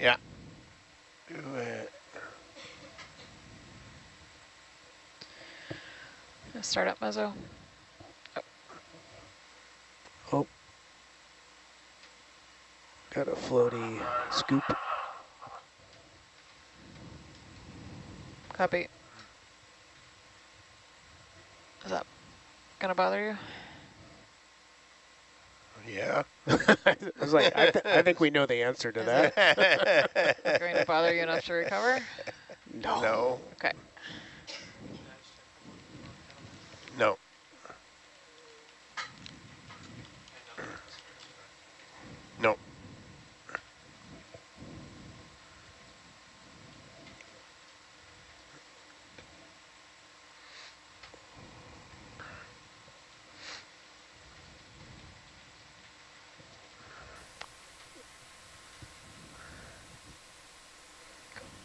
Yeah. Do it. Start up mezzo. Oh. oh. Got a floaty scoop. Copy. Is that gonna bother you? Yeah. I was like, I, th I think we know the answer to Is that. Going to bother you enough to recover? No. no. Okay. No. No.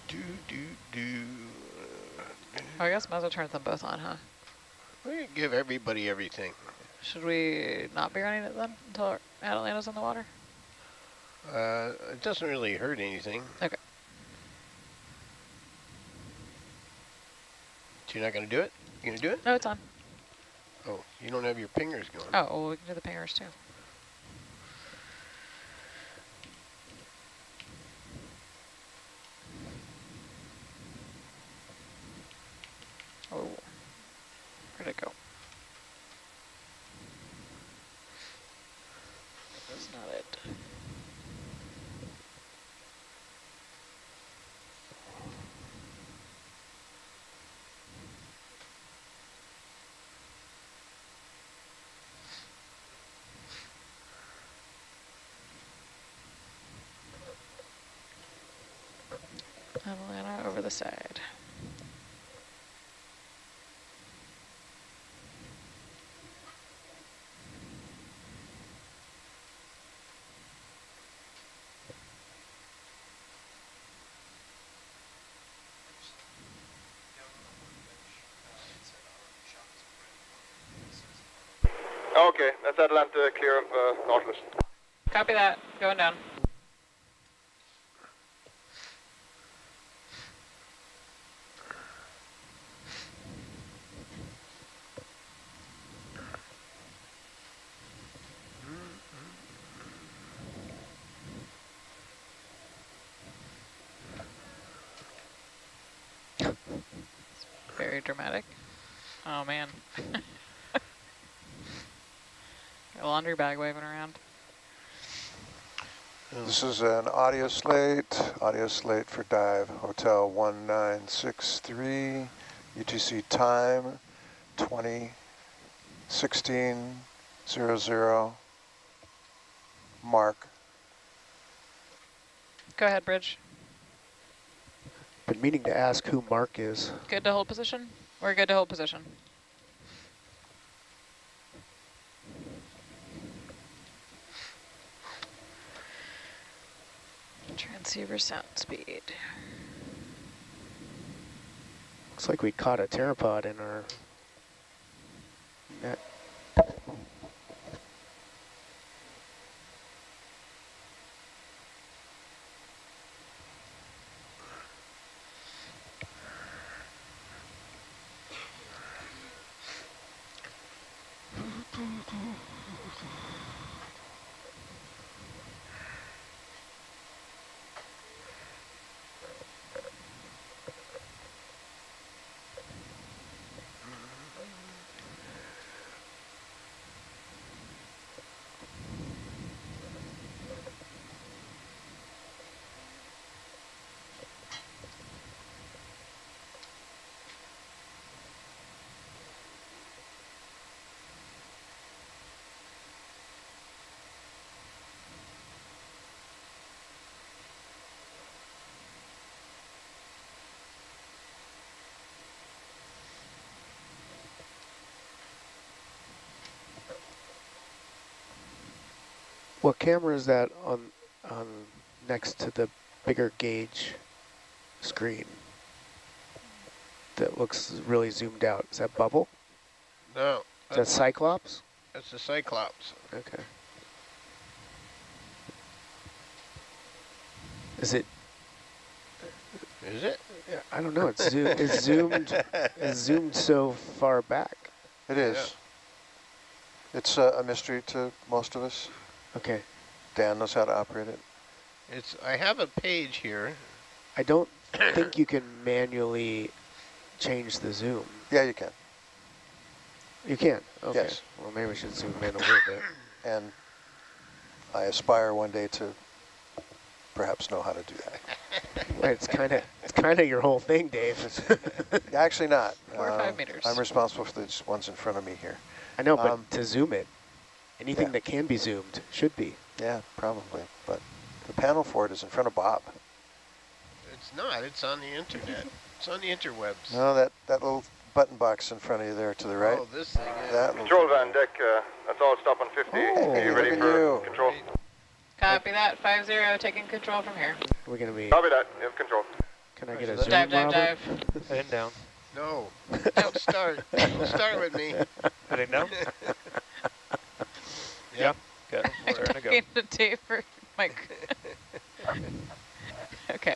Do do do. Oh, I guess mezzo turns them both on, huh? We give everybody everything. Should we not be running it then until Atalanta's in the water? Uh, it doesn't really hurt anything. Okay. So you're not going to do it? You going to do it? No, it's on. Oh, you don't have your pingers going. Oh, well, we can do the pingers too. Oh, where'd it go? That's not it. Atalanta over the side. Okay, that's Atalanta clear of uh, Nautilus. Copy that. Going down. Very dramatic. Oh man. Got a laundry bag waving around. Oh. This is an audio slate, audio slate for dive hotel 1963, UTC time 2016 mark. Go ahead, Bridge. Been meaning to ask who Mark is. Good to hold position? We're good to hold position. Transceiver sound speed. Looks like we caught a pteropod in our What camera is that on on next to the bigger gauge screen that looks really zoomed out? Is that Bubble? No, Is that that's, Cyclops? that's the Cyclops. Okay. Is it Is it? Yeah, I don't know. It's, zoom, it's zoomed. It's zoomed so far back. It is. It's uh, a mystery to most of us. Okay. Dan knows how to operate it. It's. I have a page here. I don't think you can manually change the zoom. Yeah, you can. You can. Okay. Yes. Well, maybe we should zoom in a little bit. And I aspire one day to perhaps know how to do that. Right, it's kind of it's kind of your whole thing, Dave. Actually not. Four or five Um, meters. I'm responsible for the ones in front of me here. I know, but Um, to zoom it, anything yeah. that can be zoomed should be. Yeah, probably. But the panel for it is in front of Bob. It's not. It's on the internet. It's on the interwebs. No, that, that little button box in front of you there to the right. Oh, this thing. Yeah. that Control van deck, uh, that's all stop on 50. Oh, Are you ready for you. control? Copy that. Five zero, taking control from here. We're gonna be. Copy that, you have control. Can I get a Dive, zoom, Dive, dive, Robert? dive. Heading down. No. Don't start. Don't start with me. Heading down. Yep. Good. Starting to go. Getting the tape for Mike. okay.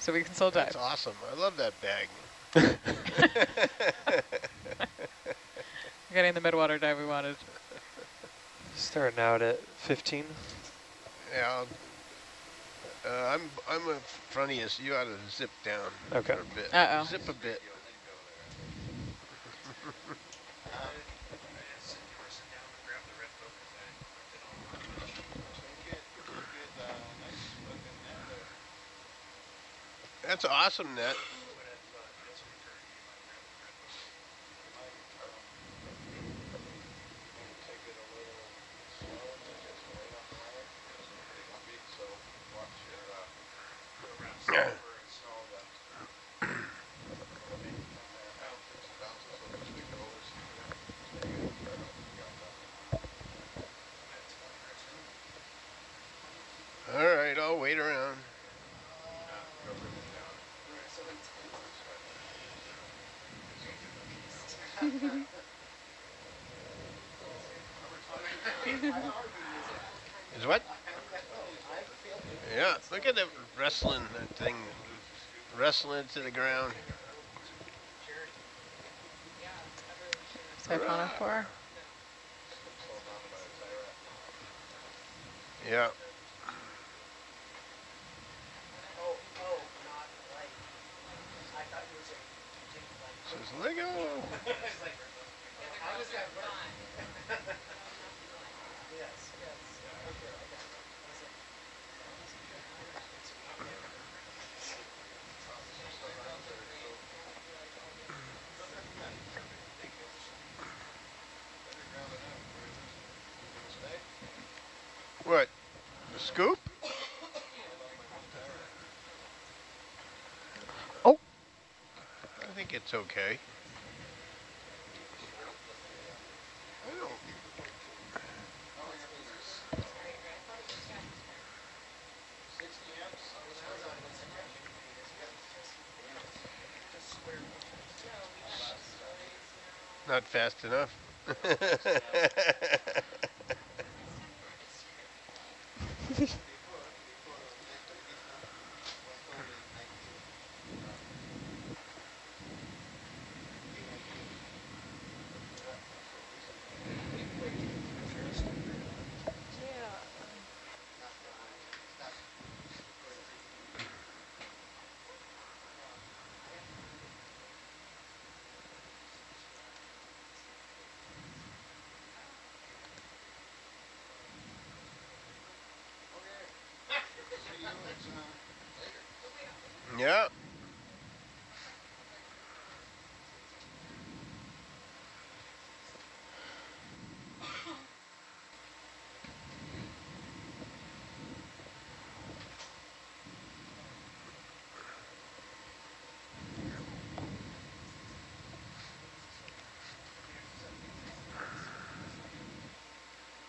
So we can still dive. That's awesome. I love that bag. We're getting the midwater dive we wanted. Starting out at 15. Yeah. I'll- Uh, I'm I'm in front of you, so you ought to zip down Okay. for a bit. Uh-oh. Zip a bit. That's awesome, net. All right, I'll wait around. Is what? Yeah, look at it wrestling that thing, wrestling to the ground. Siphonophore. Yeah. Says Lego. What? The scoop? Oh. I think it's okay. Not fast enough.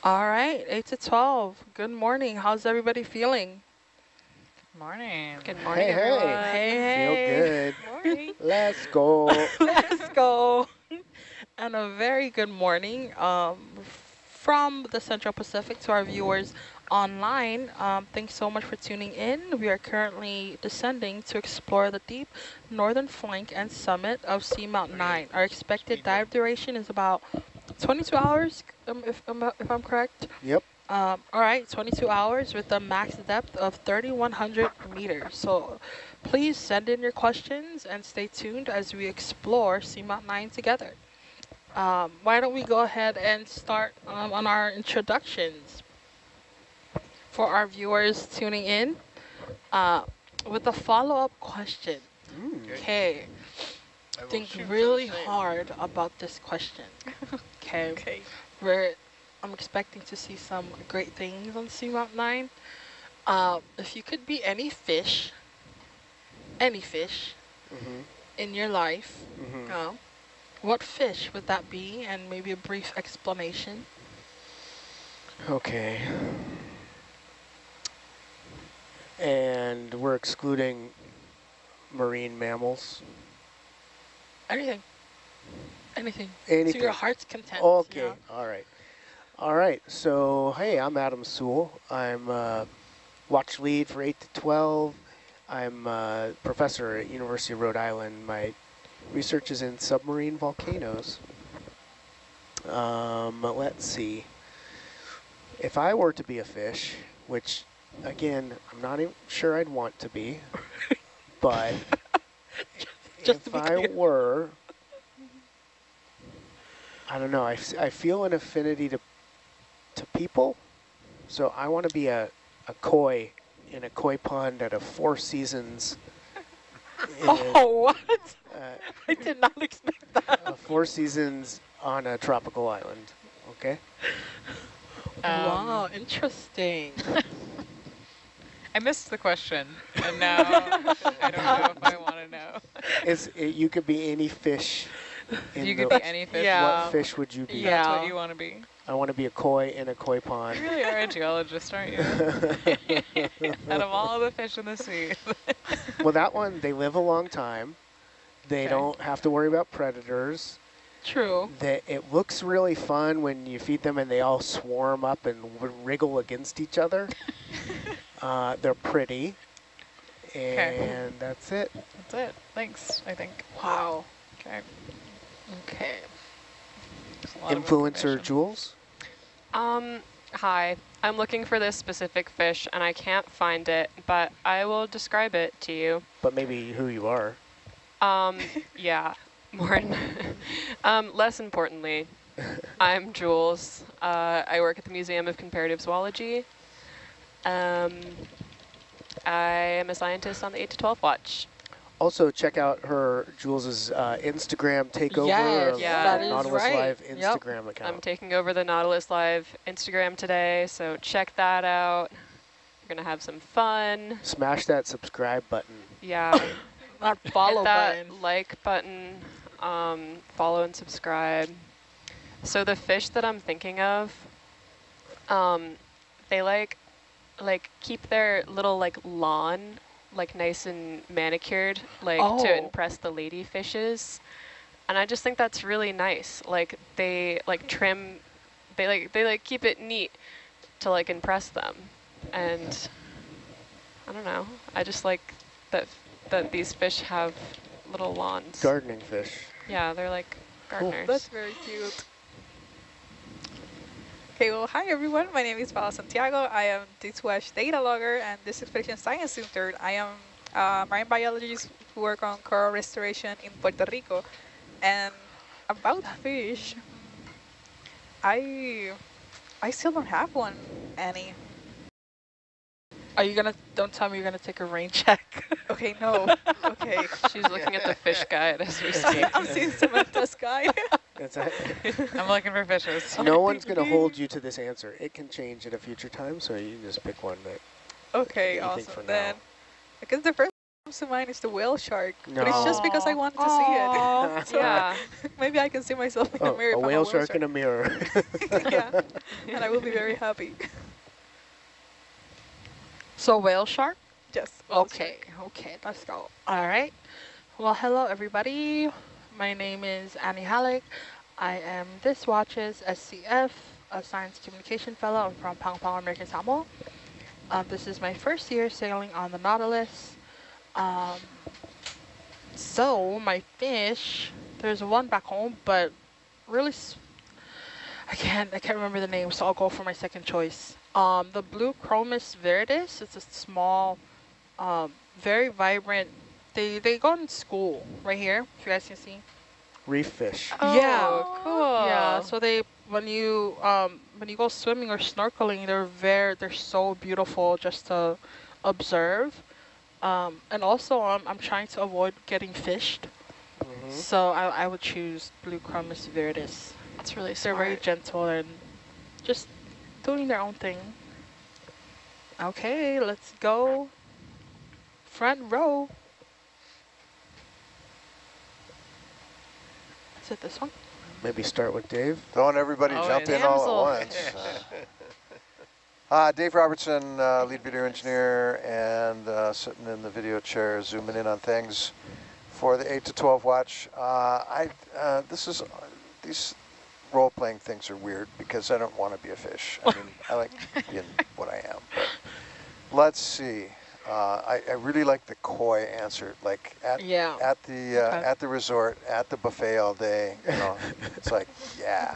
All right, 8 to 12. Good morning. How's everybody feeling? Good morning. Good morning, Hey, hey. everyone. Hey, hey. Feel good. Morning. Let's go. Let's go. And a very good morning. Um, from the Central Pacific to our viewers online. Um, thanks so much for tuning in. We are currently descending to explore the deep northern flank and summit of Seamount 9. Our expected dive duration is about 22 hours, um, if, um, if I'm correct. Yep. Um, all right, 22 hours with a max depth of 3,100 meters. So please send in your questions and stay tuned as we explore Seamount 9 together. Um, why don't we go ahead and start um, on our introductions for our viewers tuning in uh, with a follow-up question. Okay, think shoot for the really hard about this question. Okay. We're, I'm expecting to see some great things on Seamount 9. Um, if you could be any fish, any fish Mm-hmm. in your life, Mm-hmm. um, what fish would that be? And maybe a brief explanation. Okay. And we're excluding marine mammals. Anything. Anything. Anything. To your heart's content. you Okay. know? All right. All right. So, hey, I'm Adam Soule. I'm uh, watch lead for 8 to 12. I'm a professor at University of Rhode Island. My research is in submarine volcanoes. Um, let's see. If I were to be a fish, which, again, I'm not even sure I'd want to be, but Just to if be I clear. were, I don't know. I, f- I feel an affinity to to people, so I want to be a, a koi in a koi pond at a Four Seasons. in a- Oh, what? uh, I did not expect that. a Four Seasons on a tropical island. Okay. wow, interesting. I missed the question, and now I don't know if I want to know. It's it, you could be any fish. In you could be any fish. Yeah. What fish would you be? Yeah. That's what you want to be. I want to be a koi in a koi pond. You really are a geologist, aren't you? Out of all the fish in the sea. well, that one they live a long time. They Okay. don't have to worry about predators. True. They, it looks really fun when you feed them and they all swarm up and wriggle against each other. uh, they're pretty. And that's it. That's it. Thanks, I think. Wow. Okay. Okay. That's a lot of Influencer. Jules? Um, hi. I'm looking for this specific fish and I can't find it, but I will describe it to you. But maybe who you are. Um, yeah, more. um, less importantly, I'm Jules. Uh, I work at the Museum of Comparative Zoology. Um, I am a scientist on the 8 to 12 watch. Also, check out her, Jules's uh, Instagram takeover Yes, of Yeah. that the Nautilus right. Live Yep. Instagram I'm taking over the Nautilus Live Instagram today, so check that out. We're going to have some fun. Smash that subscribe button. Yeah. Not follow Hit that button. like button, um, follow and subscribe. So the fish that I'm thinking of, um, they like, like keep their little like lawn like nice and manicured, like Oh. to impress the lady fishes. And I just think that's really nice. Like they like trim, they like they like keep it neat to like impress them. And I don't know. I just like that that these fish have little lawns. Gardening fish. yeah, they're like gardeners. That's very cute. Okay, well, hi everyone. My name is Paula Santiago. I am D2H data logger and this expedition science intern. I am a marine biologist who work on coral restoration in Puerto Rico. And about fish, I I still don't have one, Annie. Are you gonna? Don't tell me you're gonna take a rain check. Okay, no. Okay. She's looking at the fish guide as we speak. I'm seeing Samantha's sky. That's it. I'm looking for fishes. no one's going to hold you to this answer. It can change at a future time, so you can just pick one that Okay, What do you think for awesome. Then, I guess the first one comes to mind is the whale shark. But it's just because I Aw. wanted to see it. So yeah. maybe I can see myself in oh, the mirror. a if I'm whale shark in a mirror. yeah, and I will be very happy. so whale shark. Yes. whale Okay, okay, let's go. All right. Well, hello everybody. My name is Annie Halleck. I am this watch's SCF. a science communication fellow. I'm from Pago Pago American Samoa. Um, this is my first year sailing on the Nautilus. Um, so my fish, there's one back home, but really, I can't, I can't remember the name, so I'll go for my second choice. Um, the blue chromis viridis, it's a small, um, very vibrant, they, they go in school right here, if you guys can see. Reef fish. Yeah. Oh, cool. Yeah, so they when you um when you go swimming or snorkeling, they're very they're so beautiful just to observe. Um, and also um, I'm trying to avoid getting fished, Mhm. so I, I would choose blue chromis viridis. That's really They're very gentle and just doing their own thing. Okay, let's go. Front row. Is it this one? Maybe start with Dave. Don't everybody Oh, jump yeah. in all at once. Uh, uh, Dave Robertson, uh, lead video engineer, and uh, sitting in the video chair, zooming in on things for the 8 to 12 watch. Uh, I uh, this is these role-playing things are weird because I don't want to be a fish. I mean, I like being what I am. But let's see. Uh, I, I really like the koi answer, like at Yeah. at the uh, Okay. at the resort, at the buffet all day. You know, it's like, yeah.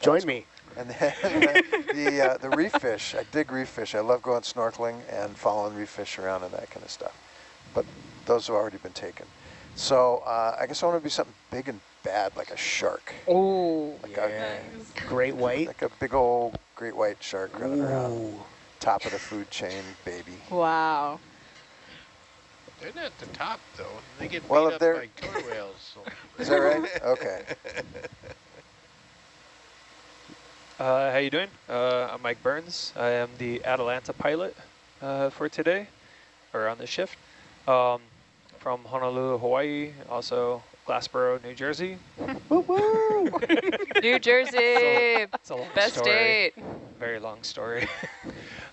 Join me. And then the uh, the reef fish, I dig reef fish. I love going snorkeling and following reef fish around and that kind of stuff. But those have already been taken. So uh, I guess I want to be something big and bad, like a shark, Oh, like a Yeah. Great white. like a big old great white shark running around, Ooh. Top of the food chain, baby. wow. They're not at the top though. They get Well, beat if up they're- by killer whales. So. Is that right? Okay. Uh, how you doing? Uh, I'm Mike Burns. I am the Atalanta pilot uh, for today, or on the shift, um, from Honolulu, Hawaii, also Glassboro, New Jersey. Woo woo. New Jersey, It's a long best story. state. Very long story.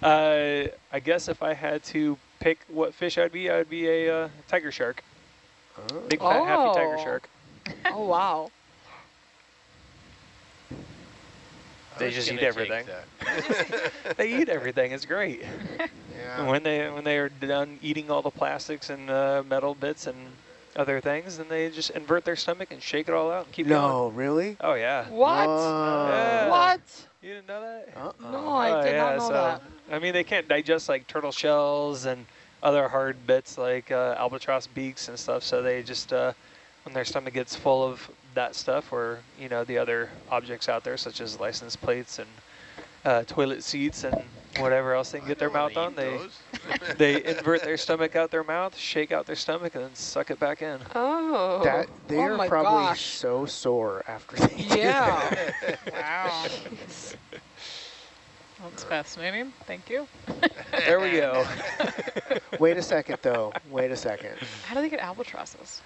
Uh, I guess if I had to pick what fish I'd be, I'd be a uh, tiger shark. Oh. Big fat happy tiger Oh. shark. Oh, wow. They just eat everything. They eat everything. It's great. Yeah. when they when they are done eating all the plastics and uh, metal bits and other things, then they just invert their stomach and shake it all out and keep going. No, really? Oh yeah. What? Whoa. Yeah. What? You didn't know that? Uh-uh. No, I Oh, did yeah, not know so, that. I mean, they can't digest like turtle shells and other hard bits like uh, albatross beaks and stuff. So they just, uh, when their stomach gets full of that stuff, or you know the other objects out there, such as license plates and uh, toilet seats and whatever else they can I get their mouth on, they they invert their stomach out their mouth, shake out their stomach, and then suck it back in. Oh. That they Oh are my probably gosh. so sore after they do Yeah. that. Wow. That's fascinating. Thank you. There we go. Wait a second, though. Wait a second. How do they get albatrosses?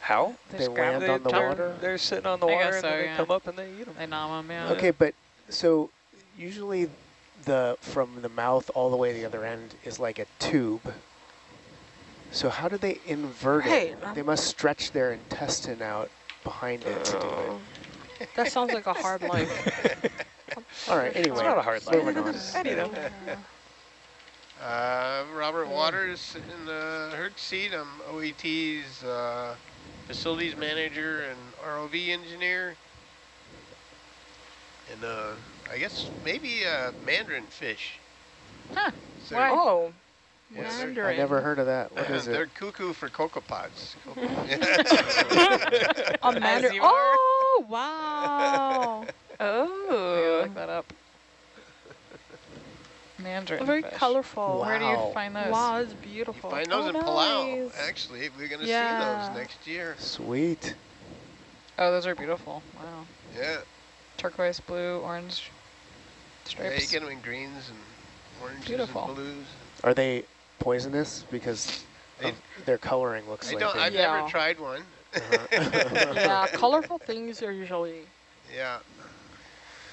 How? They, they land they on the water? They're sitting on the I water guess and then so, they yeah. come up and they eat them. They nom them, yeah. Okay, but so usually the from the mouth all the way to the other end is like a tube. So how do they invert Hey, it? They must stretch their intestine out behind it to do Oh. it. That sounds like a hard life. All right, anyway. It's not a hard life. moving on. I need 'em. Uh, Robert Waters in the Herc seat. I'm OET's uh, facilities manager and ROV engineer. And uh, I guess maybe uh, mandarin fish. Huh. So Why? Oh, Yeah, they're- Mandarin. I never heard of that. What is it? They're cuckoo for cocoa pods. Cocoa- A mandarin. you are. Oh, wow. Yeah, Oh. look that up. Mandarin Very fish. colorful. Wow. Where do you find those? Wow, it's beautiful. you beautiful. find those oh, in Palau. Actually, we're going to Yeah. see those next year. Sweet. Oh, those are beautiful. Wow. Yeah. Turquoise, blue, orange Yeah, you get them in greens and oranges Beautiful. and blues. Are they poisonous? Because They- their coloring looks I like don't, I've Yeah. never tried one. Uh-huh. yeah, colorful things are usually. Yeah.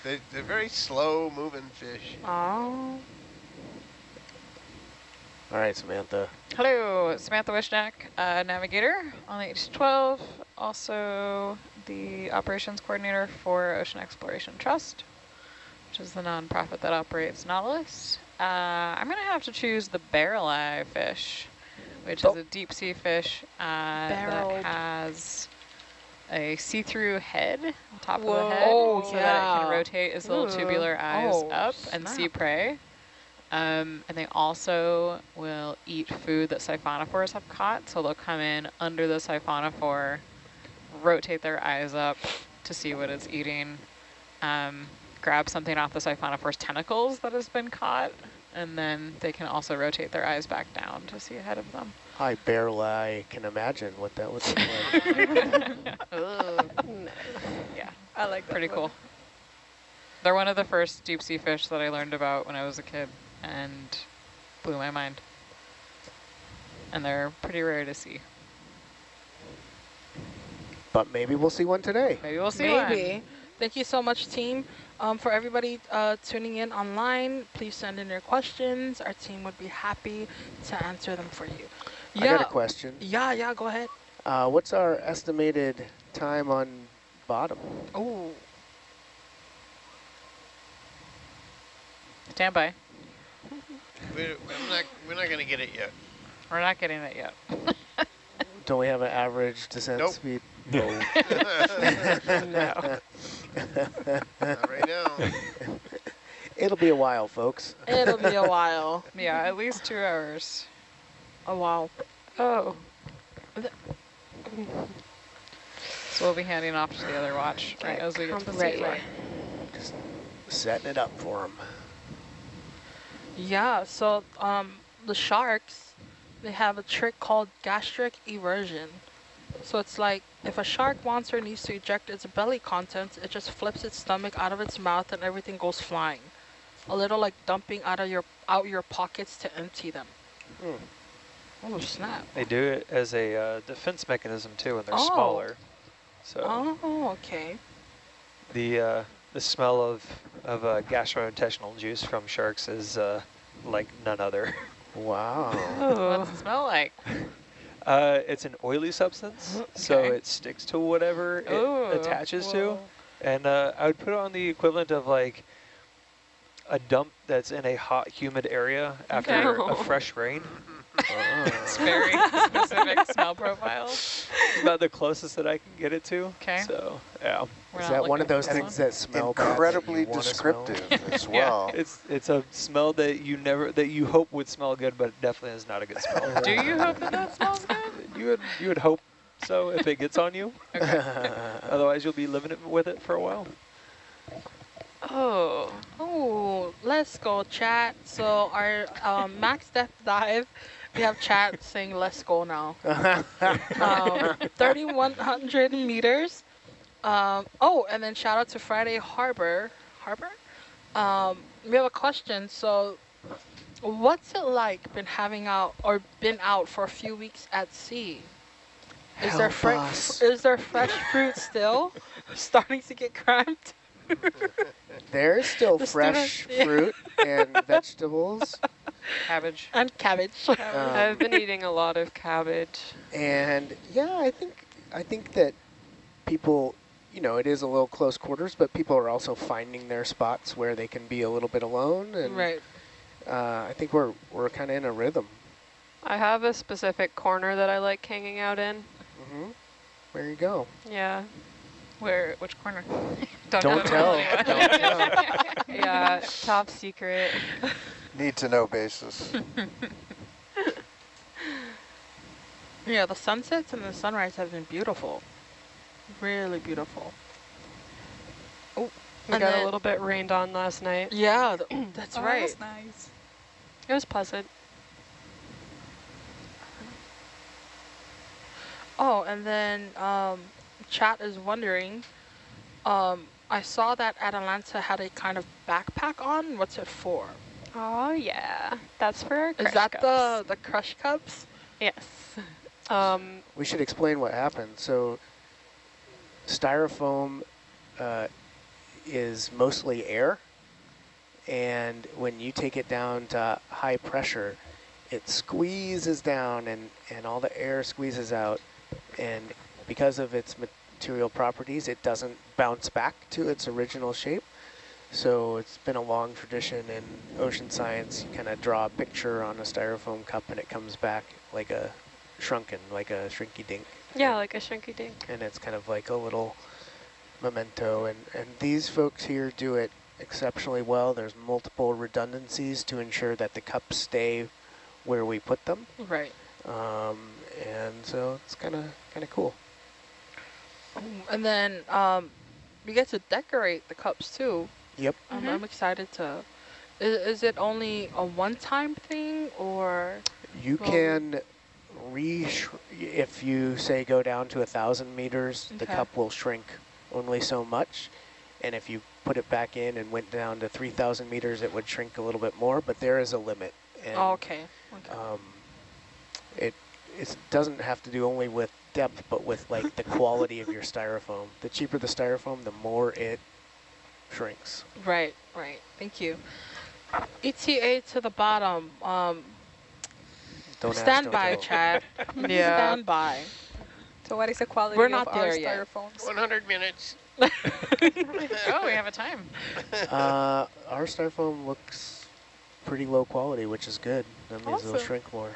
They, they're very slow moving fish. Oh. All right, Samantha. Hello, Samantha Wishnak, uh, navigator on the H-12, also the operations coordinator for Ocean Exploration Trust. Which is the nonprofit that operates Nautilus. Uh, I'm going to have to choose the barrel eye fish, which Oh. is a deep sea fish uh, that has a see-through head on top Whoa. of the head Oh, so that it can rotate its little Ooh. tubular eyes Oh, up and see prey. Um, and they also will eat food that siphonophores have caught, so they'll come in under the siphonophore, rotate their eyes up to see what it's eating, um, grab something off the siphonophore's tentacles that has been caught, and then they can also rotate their eyes back down to see ahead of them. I barely eye can imagine what that would look like. yeah, I like that pretty one. cool. They're one of the first deep sea fish that I learned about when I was a kid and blew my mind. And they're pretty rare to see. but maybe we'll see one today. Maybe we'll see Maybe. one. Thank you so much, team. Um, for everybody uh, tuning in online, please send in your questions. Our team would be happy to answer them for you. Yeah. I got a question. Yeah, yeah, go ahead. Uh, what's our estimated time on bottom? Oh, Stand by. We're, I'm not, we're not going to get it yet. We're not getting it yet. Don't we have an average descent Nope. speed? no. Not right now. It'll be a while, folks. it'll be a while. Yeah, at least two hours. A while. Oh, So we'll be handing off to the other watch right as we get to the compensate seafloor. right. Just setting it up for them. Yeah, so um, the sharks, they have a trick called gastric eversion. So it's like if a shark wants or needs to eject its belly contents, it just flips its stomach out of its mouth and everything goes flying. A little like dumping out of your out your pockets to empty them. Hmm. Oh snap! They do it as a uh, defense mechanism too when they're Oh. smaller. So Oh, okay. the uh, the smell of of uh, gastrointestinal juice from sharks is uh, like none other. Wow. What's it smell like? Uh, it's an oily substance, so it sticks to whatever it Ooh, attaches to. And uh, I would put it on the equivalent of like a dump that's in a hot, humid area after Okay. a fresh rain. It's very specific smell profile. It's about the closest that I can get it to. 'Kay. So yeah, We're Is that one of those for things one. that smell bad that Incredibly wanna descriptive as well? Yeah. well. it's it's a smell that you never that you hope would smell good, but it definitely is not a good smell. Do you hope that that smells good? you would you would hope so if it gets on you. Otherwise, you'll be living it with it for a while. Oh, Oh, let's go chat. So our um, max depth dive, we have chat saying let's go now. um, 3,100 meters. Um, oh, and then shout out to Friday Harbor. Harbor? Um, we have a question. So, what's it like been having out or been out for a few weeks at sea? Is Help us. is there fresh fruit still starting to get cramped? There is still The fresh students- yeah. fruit and vegetables, Cabbage. And cabbage. Um, I've been eating a lot of cabbage. and yeah, I think I think that people, you know, it is a little close quarters, but people are also finding their spots where they can be a little bit alone, and right. uh, I think we're we're kind of in a rhythm. I have a specific corner that I like hanging out in. Mm -hmm. There you go. Yeah, Where? Which corner? Don't tell tell. Don't tell. yeah, top secret. Need to know basis. Yeah, the sunsets and the sunrise have been beautiful. Really beautiful. Oh, We and got then- a little bit rained on last night. Yeah, th- that's Oh, right. That's nice. It was pleasant. Oh, and then um, chat is wondering. Um, I saw that Atalanta had a kind of backpack on. What's it for? Oh yeah, that's for our Is that cups. the the crush cups? Yes. Um, We should explain what happened. So styrofoam uh, is mostly air, and when you take it down to high pressure, it squeezes down and, and all the air squeezes out. And because of its material properties, it doesn't bounce back to its original shape. So it's been a long tradition in ocean science. You kind of draw a picture on a styrofoam cup and it comes back like a shrunken, like a shrinky dink. Yeah, like a shrinky dink. And it's kind of like a little memento. And, and these folks here do it exceptionally well. There's multiple redundancies to ensure that the cups stay where we put them. Right. Um, and so it's kind of kind of cool. And then um, you get to decorate the cups too. Yep. Um, Mhm. I'm excited to. Is, is it only a one-time thing or? You Well, can re if you say go down to a thousand meters, the cup will shrink only so much. And if you put it back in and went down to 3,000 meters, it would shrink a little bit more, but there is a limit. And oh, okay. Okay. um, it it doesn't have to do only with depth, but with like the quality of your styrofoam. The cheaper the styrofoam, the more it shrinks. Right, right. Thank you. ETA to the bottom. Um, Don't ask, stand don't by. Chad. Yeah. Stand by. So what is the quality We're of not our there yet. styrofoams? 100 minutes. oh, we have a time. Uh, our styrofoam looks pretty low quality, which is good. That means it'll shrink more.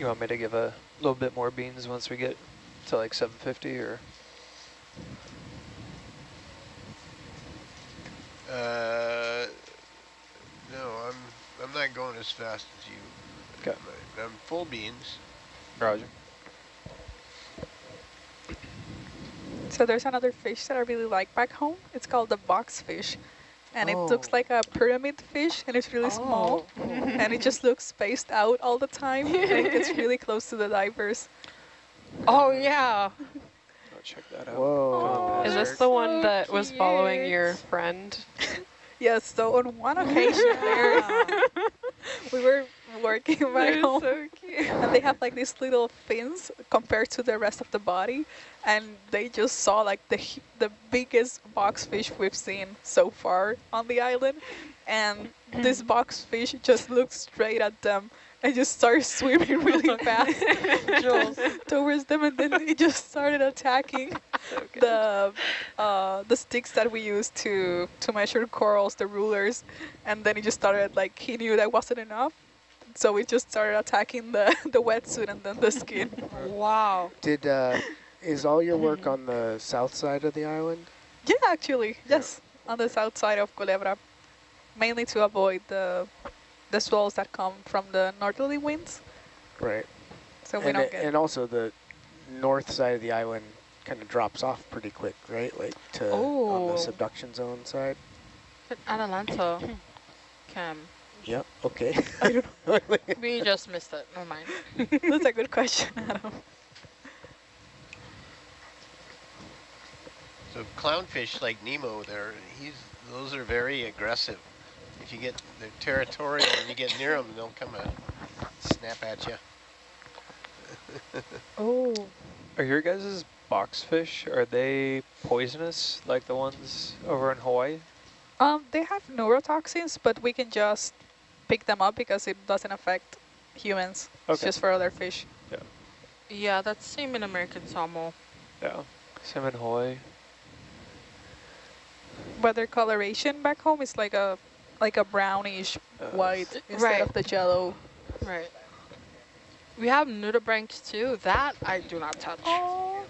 You want me to give a little bit more beans once we get to like 750 or? Uh, no, I'm I'm not going as fast as you. Okay. I'm, I'm full beans. Roger. So there's another fish that I really like back home. It's called the boxfish. And it looks Oh. like a pyramid fish and it's really small. Oh. And it just looks spaced out all the time. and it gets really close to the divers. Oh, yeah. I'll check that out. Whoa. Is this Eric. the one So that was following your friend? Yes, so on one occasion there, we were working back They're home. so cute. and they have like these little fins compared to the rest of the body and they just saw like the the biggest boxfish we've seen so far on the island. And this boxfish just looked straight at them. And just started swimming really fast towards them and then it just started attacking the uh, the sticks that we use to to measure corals the rulers. And then he just started like he knew that wasn't enough. So we just started attacking the the wetsuit and then the skin. Wow. Did uh, is all your work on the south side of the island? yeah actually yes on the south side of Culebra mainly to avoid the the swells that come from the northerly winds Right. so we and, don't it- get and also the north side of the island kind of drops off pretty quick, right? Like to on the Oh. subduction zone side. But Atalanta, Cam, Yep. Okay. I don't know. we just missed it. Never mind. that's a good question Adam. So clownfish like Nemo, there, he's those are very aggressive. If you get they're territorial and you get near them, they'll come and snap at you. Oh. Are your guys' boxfish, are they poisonous like the ones over in Hawaii? Um, they have neurotoxins, but we can just pick them up because it doesn't affect humans. It's just for other fish. Yeah, Yeah, that's same in American Samoa. Yeah. Same in Hawaii. But their coloration back home is like a like a brownish Uh, white instead right. of the yellow. Right. We have nudibranchs too. That I do not touch. Oh,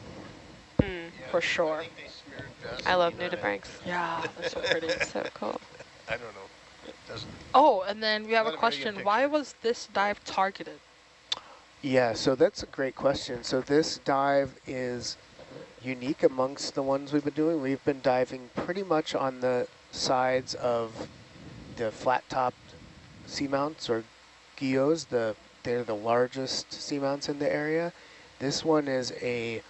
Mm, For sure. I, think they smeared I love Vaseline on it. nudibranchs. Yeah, that's so pretty. So cool. I don't know. Doesn't. Oh, and then we have Not a a question. Why was this dive targeted? Yeah, so that's a great question. So this dive is unique amongst the ones we've been doing. We've been diving pretty much on the sides of the flat-topped seamounts or guyots. The they're the largest seamounts in the area. This one is a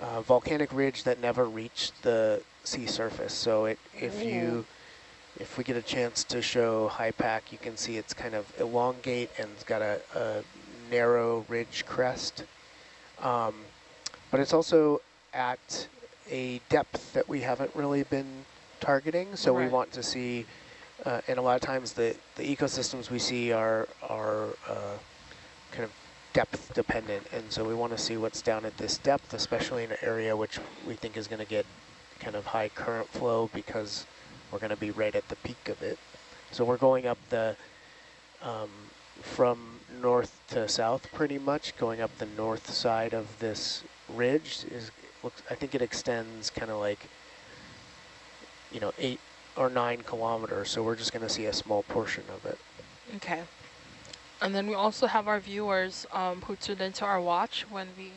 uh, volcanic ridge that never reached the sea surface. So it if you if we get a chance to show HYPACK, you can see it's kind of elongate and it's got a, a narrow ridge crest. Um, but it's also at a depth that we haven't really been targeting. So we want to see, uh, and a lot of times the, the ecosystems we see are, are uh, kind of depth dependent, and so we want to see what's down at this depth, especially in an area which we think is going to get kind of high current flow because we're going to be right at the peak of it. So we're going up the um, from north to south pretty much, going up the north side of this ridge is looks. I think it extends kind of like you know eight or nine kilometers. So we're just going to see a small portion of it. Okay. And then we also have our viewers um, who tuned into our watch when we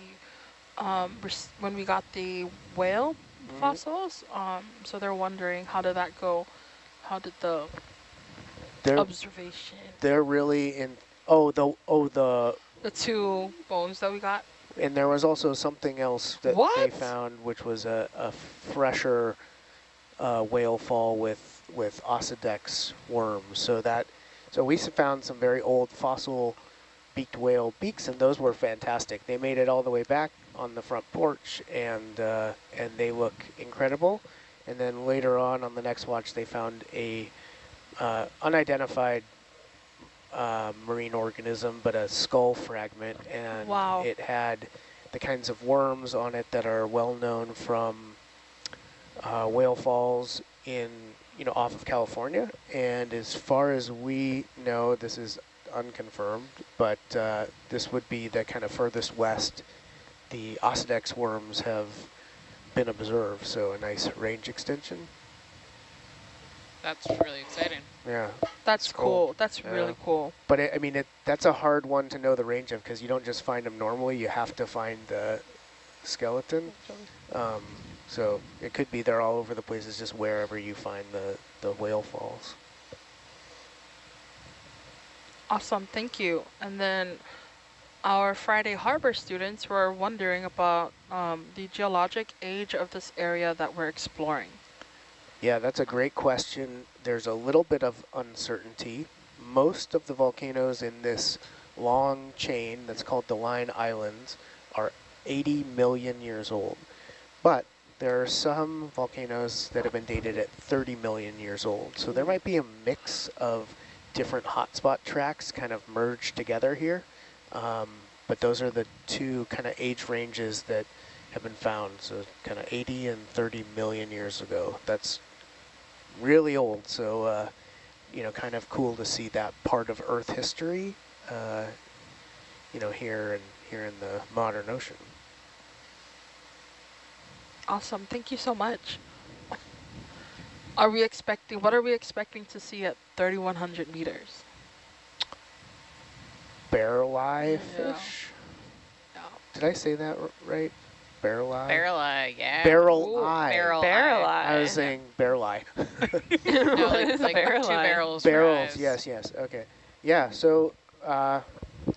um, when we got the whale mm fossils. Um, so they're wondering how did that go? How did the they're, observation? They're really in. Oh, the oh the the two bones that we got. And there was also something else that what? they found, which was a, a fresher uh, whale fall with with Osedax worms. So that so we found some very old fossil beaked whale beaks, and those were fantastic. They made it all the way back on the front porch, and uh, and they look incredible. And then later on, on the next watch, they found a uh, unidentified uh, marine organism, but a skull fragment, and wow. it had the kinds of worms on it that are well known from uh, whale falls in you know, off of California. And as far as we know, this is unconfirmed, but uh, this would be the kind of furthest west the Osedax worms have been observed. So a nice range extension. That's really exciting. Yeah. That's cool. cool. That's yeah. really cool. But it, I mean, it, that's a hard one to know the range of because you don't just find them normally. You have to find the skeleton. Um, so it could be they're all over the place. It's just wherever you find the, the whale falls. Awesome, thank you. And then our Friday Harbor students were wondering about um, the geologic age of this area that we're exploring. Yeah, that's a great question. There's a little bit of uncertainty. Most of the volcanoes in this long chain that's called the Line Islands are 80 million years old. But there are some volcanoes that have been dated at 30 million years old. So there might be a mix of different hotspot tracks kind of merged together here. Um, but those are the two kind of age ranges that have been found. So kind of 80 and 30 million years ago. That's really old. So, uh, you know, kind of cool to see that part of Earth history, uh, you know, here and here in the modern ocean. Awesome. Thank you so much. Are we expecting, what are we expecting to see at 3,100 meters? Barrel-eye yeah. fish? Yeah. Did I say that right? Barrel eye? Barrel eye, yeah. Barrel Ooh, eye. Barrel, barrel eye. eye. I was saying barrel eye. no, like, like barrel two eye. barrels. Barrels, yes, yes. Okay. Yeah, so uh,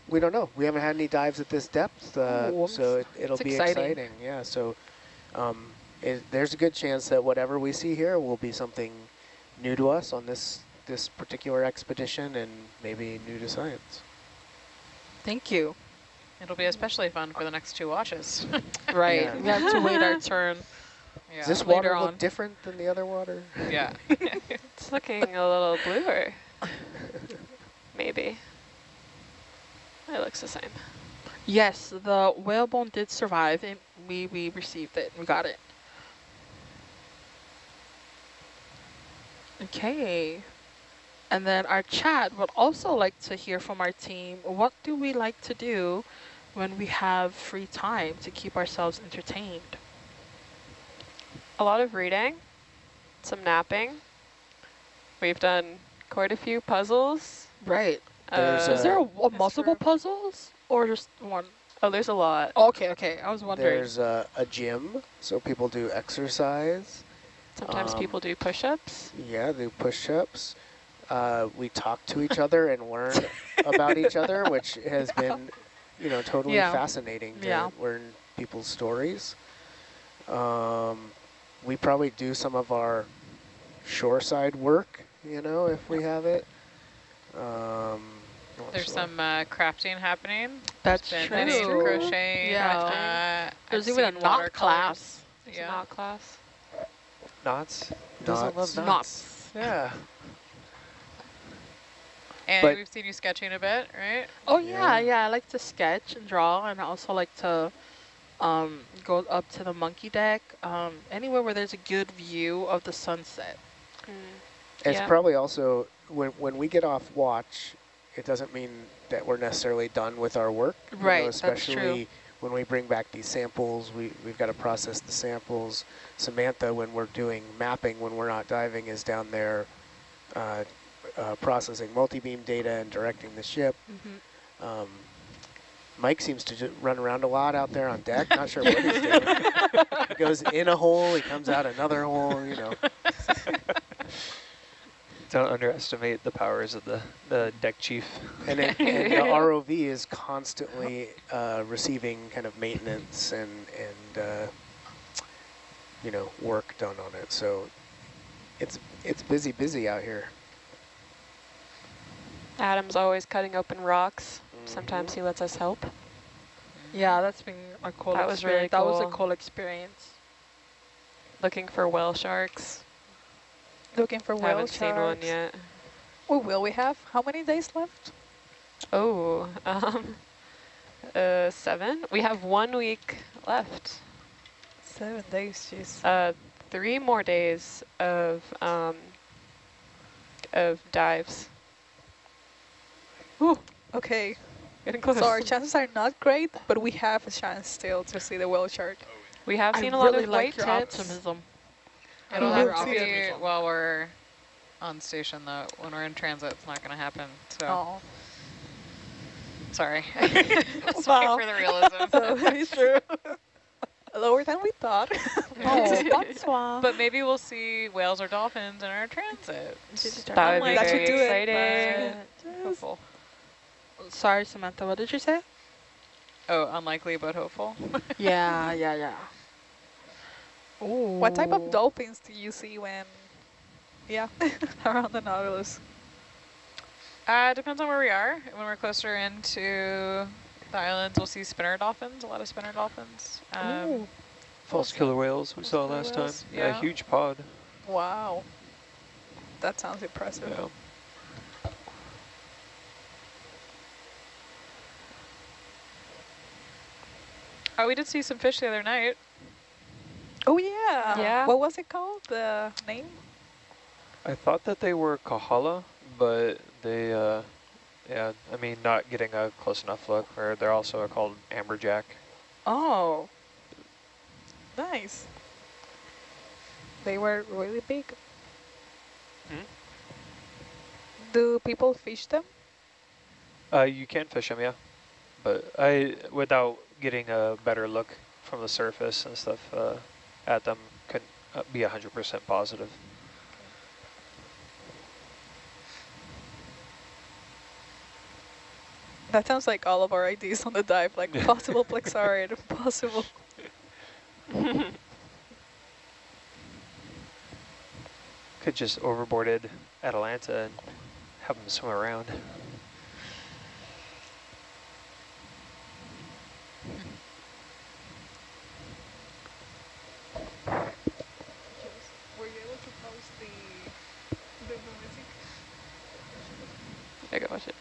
we don't know. We haven't had any dives at this depth, uh, oh, so it, will be exciting. exciting. Yeah, so um, it, there's a good chance that whatever we see here will be something new to us on this this particular expedition and maybe new to science. Thank you. It'll be especially fun for the next two watches. right, yeah. we have to wait our turn. Yeah, Does this water on. look different than the other water? Yeah. it's looking a little bluer. Maybe. It looks the same. Yes, the whalebone did survive, and we, we received it. We got it. Okay. And then our chat would also like to hear from our team, what do we like to do when we have free time to keep ourselves entertained? A lot of reading, some napping. We've done quite a few puzzles. Right. Uh, Is there a, a multiple puzzles or just one? Oh, there's a lot. Okay, okay. I was wondering. There's a, a gym, so people do exercise. Sometimes um, people do push-ups. Yeah, do push-ups. Uh, we talk to each other and learn about each other, which has been, you know, totally yeah. fascinating to yeah. learn people's stories. Um, we probably do some of our shoreside work, you know, if we have it. Um, there's sure. some uh, crafting happening. That's true. Knitting, crocheting. Yeah. Uh, there's even a knot class. There's yeah. a knot class. Knots? Doesn't love knots. knots. Yeah. And But- we've seen you sketching a bit, right? Oh yeah, Yeah. yeah. I like to sketch and draw, and I also like to um, go up to the monkey deck, um, anywhere where there's a good view of the sunset. Mm. It's Yeah. probably also, when, when we get off watch, it doesn't mean that we're necessarily done with our work. you know, Right, that's true. especially when we bring back these samples, we, we've got to process the samples. Samantha, when we're doing mapping, when we're not diving, is down there uh, uh, processing multi-beam data and directing the ship. Mm-hmm. Um, Mike seems to run around a lot out there on deck. Not sure what he's doing. he goes in a hole, he comes out another hole. You know. Don't underestimate the powers of the, the deck chief. And, it, and the ROV is constantly uh, receiving kind of maintenance and and uh, you know work done on it. So it's it's busy, busy out here. Adam's always cutting open rocks. Sometimes he lets us help. Yeah, that's been a cool That was really experience. That was a cool. cool experience. Looking for whale sharks. Looking for whale Haven't seen one sharks. yet. What will we have? How many days left? Oh, um, uh, seven? We have one week left. Seven days, jeez. Uh, three more days of, um, of dives. Ooh, okay. Getting close. So our chances are not great, but we have a chance still to see the whale shark. We have seen a lot really of like white your tips. optimism. It'll have Your to be while we're on station, though. When we're in transit, it's not going to happen. So, Oh, sorry. Just wait Wow. for the realism. so it's true. Lower than we thought. Oh. But maybe we'll see whales or dolphins in our transit. That would be Unlikely, That should very do it. exciting. Hopeful. Sorry, Samantha. What did you say? Oh, unlikely but hopeful. yeah, yeah, yeah. Ooh. What type of dolphins do you see when, yeah, around the Nautilus? Uh, depends on where we are. When we're closer into the islands, we'll see spinner dolphins, a lot of spinner dolphins. Um, Ooh. False killer whales we saw last whales, time. Yeah, yeah. huge pod. Wow. That sounds impressive. Yeah. Oh, we did see some fish the other night. Oh, yeah. Yeah. What was it called? The name? I thought that they were Kahala, but they, uh, yeah, I mean, not getting a close enough look. Or they're also called amberjack. Oh. Nice. They were really big. Hmm? Do people fish them? Uh, you can fish them, yeah, but I, without getting a better look from the surface and stuff uh, at them, couldn't uh, be 100% positive. That sounds like all of our ideas on the dive, like possible plexaurid, possible. Could just overboarded Atalanta and have them swim around. Were you able to post the, the music? I go watch it.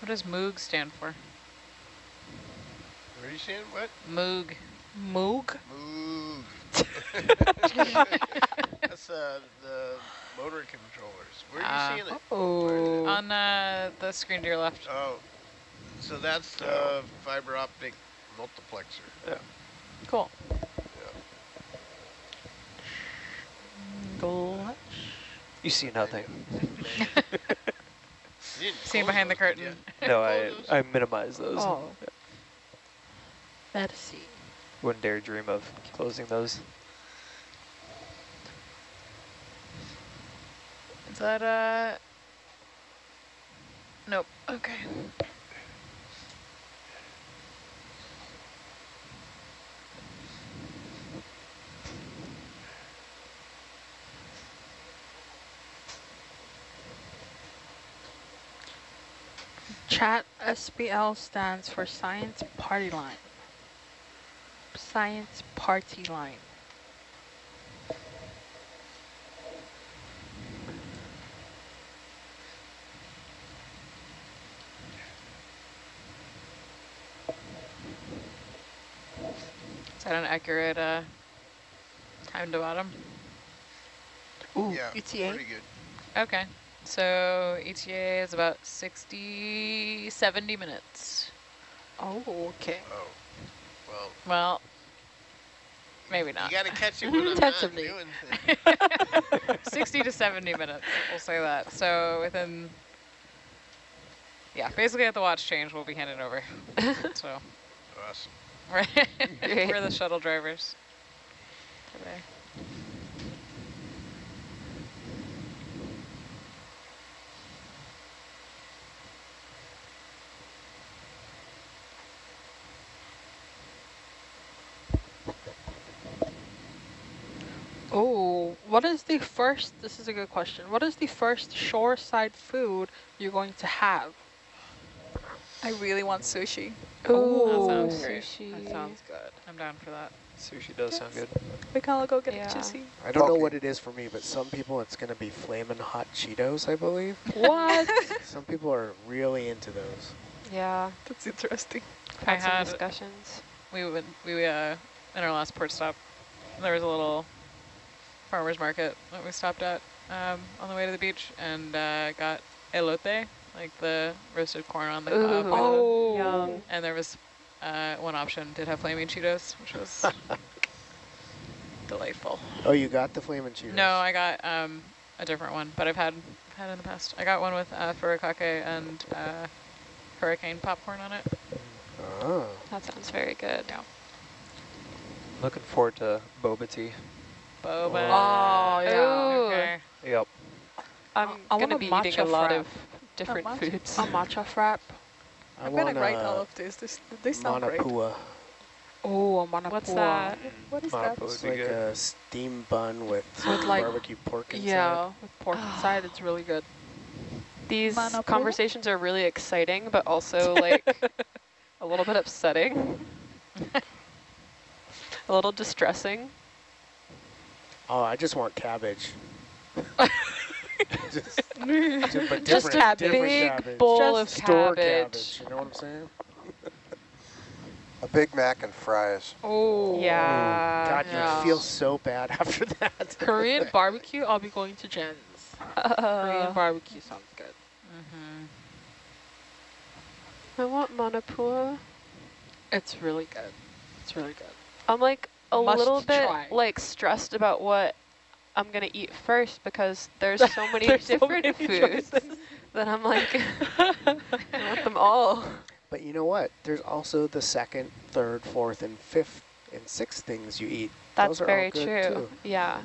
What does Moog stand for? What are you saying? What? Moog. Moog? Move. That's uh, the motor controllers. Where are you Ah. seeing it? Oh. On uh, the screen to your left. Oh, so that's the fiber optic multiplexer. Yeah. Cool. Glitch. You see nothing. You didn't Seen behind the curtain. ya? No, I, I minimize those. Oh. Merci. Wouldn't dare dream of closing those. Is that uh? Nope. Okay. Chat SPL stands for Science Party Line. Science Party Line. Is that an accurate uh, time to bottom? Ooh, yeah, ETA? pretty good. Okay. So ETA is about 60, 70 minutes. Oh, okay. Oh, well, Well, maybe not. you got to catch it when I'm not doing things. 60 to 70 minutes, we'll say that. So within, yeah, basically at the watch change, we'll be handing over. so, Awesome. right, we're the shuttle drivers today. Oh, what is the first, this is a good question. What is the first shoreside food you're going to have? I really want sushi. Oh, that sounds Ooh. great. Sushi. That sounds good. I'm down for that. Sushi does sound good. We can all go get Yeah. a sushi. I don't know what it is for me, but some people it's going to be flaming hot Cheetos, I believe. What? some people are really into those. Yeah. That's interesting. I Had some had- discussions. We would we uh in our last port stop, there was a little farmers market that we stopped at um, on the way to the beach and uh, got elote, like the roasted corn on the cob. Ooh. with- Oh. Yum. And there was uh, one option did have flaming Cheetos, which was delightful. Oh, you got the flaming Cheetos? No, I got um, a different one, but I've had had in the past. I got one with uh, furikake and uh, hurricane popcorn on it. Oh. That sounds very good. Yeah. Looking forward to boba tea. Boba. Oh, yeah. Ooh. Okay. Yep. I'm I want going to be eating a lot frap. of different matcha. foods. A matcha frap. I I'm gonna write all of this. This they sound great. Manapua. Oh, a manapua. What's that? What is Manapua that? would It's like good. a steam bun with, With, like- barbecue pork inside. Yeah, with pork inside, it's really good. These Manapua? conversations are really exciting, but also like a little bit upsetting. a little distressing. Oh, I just want cabbage. just, just, but Just a different- different big cabbage. bowl Just of Store cabbage. You know what I'm saying? A Big Mac and fries. Oh. Yeah. God, yeah. you feel so bad after that. Korean barbecue, I'll be going to Jen's. Korean Uh, barbecue sounds good. Mm-hmm. I want manapua. It's really good. It's really good. I'm like a little bit try. like stressed about what I'm gonna eat first because there's so many There's so different many foods that I'm like I want them all. But you know what? There's also the second, third, fourth, and fifth, and sixth things you eat. That's Those are very all good true. Too. Yeah.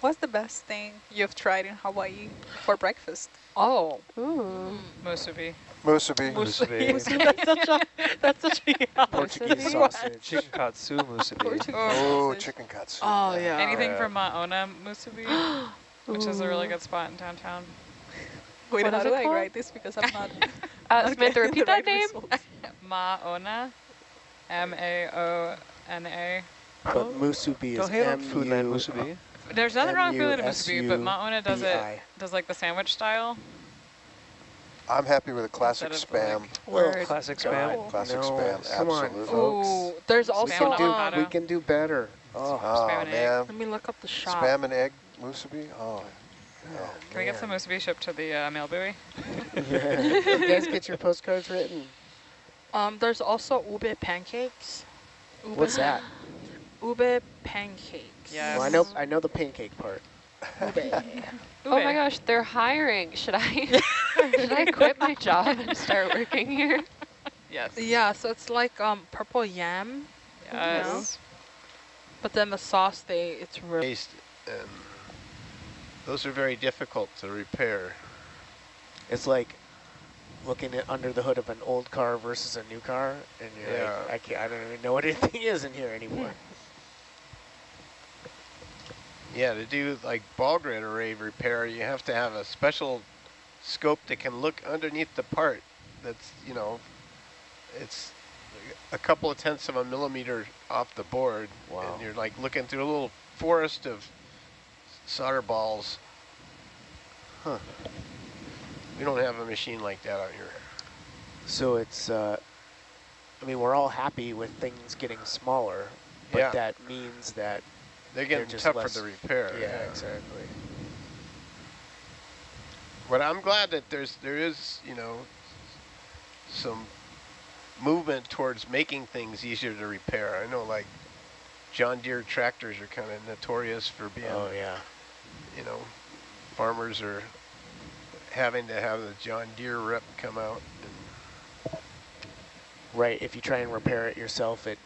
What's the best thing you've tried in Hawaii for breakfast? Oh. Ooh. Musubi. Musubi. Musubi. that's such a that's such a Portuguese Musubi. sausage. Chicken katsu musubi. Oh, sausage. chicken katsu. Oh yeah. Anything Yeah. from Maona Musubi, which is a really good spot in downtown. Wait, What how is do it I called? write this because I'm not. Uh, not Samantha, getting repeat that right name. results. Maona, M-A-O-N-A. But musubi Don't is hate on M Foodland musubi. There's nothing wrong with Foodland Musubi, but. Maona does it, does like the sandwich style. I'm happy with a classic spam. Word. Classic spam. Classic spam, Come on. Ooh, there's also we can do better. Oh, Oh, Spam and egg. man. let me look up the shop. Spam and egg musubi? Oh, oh Can we get some Musubi shipped to the uh, mail buoy? you guys get your postcards written. Um, there's also ube pancakes. Ube What's that? Ube pancakes. Yes. Well, I know I know the pancake part. Ube. Oh my gosh, they're hiring. Should I should I quit my job and start working here? Yes. yeah, so it's like um purple yam, Yes. but then the sauce they it's really and those are very difficult to repair. It's like looking at under the hood of an old car versus a new car, and you're Yeah. like, I can't, I don't even know what anything is in here anymore. Yeah, to do like ball grid array repair, you have to have a special scope that can look underneath the part. That's you know, it's a couple of tenths of a millimeter off the board, Wow. and you're like looking through a little forest of solder balls. Huh. We don't have a machine like that out here. So it's uh, I mean, we're all happy with things getting smaller, but Yeah. that means that They're getting just tougher less- to repair. yeah, exactly. But I'm glad that there's there is you know some movement towards making things easier to repair. I know like John Deere tractors are kind of notorious for being Oh yeah. you know farmers are having to have the John Deere rep come out. And, Right. If you try and repair it yourself, it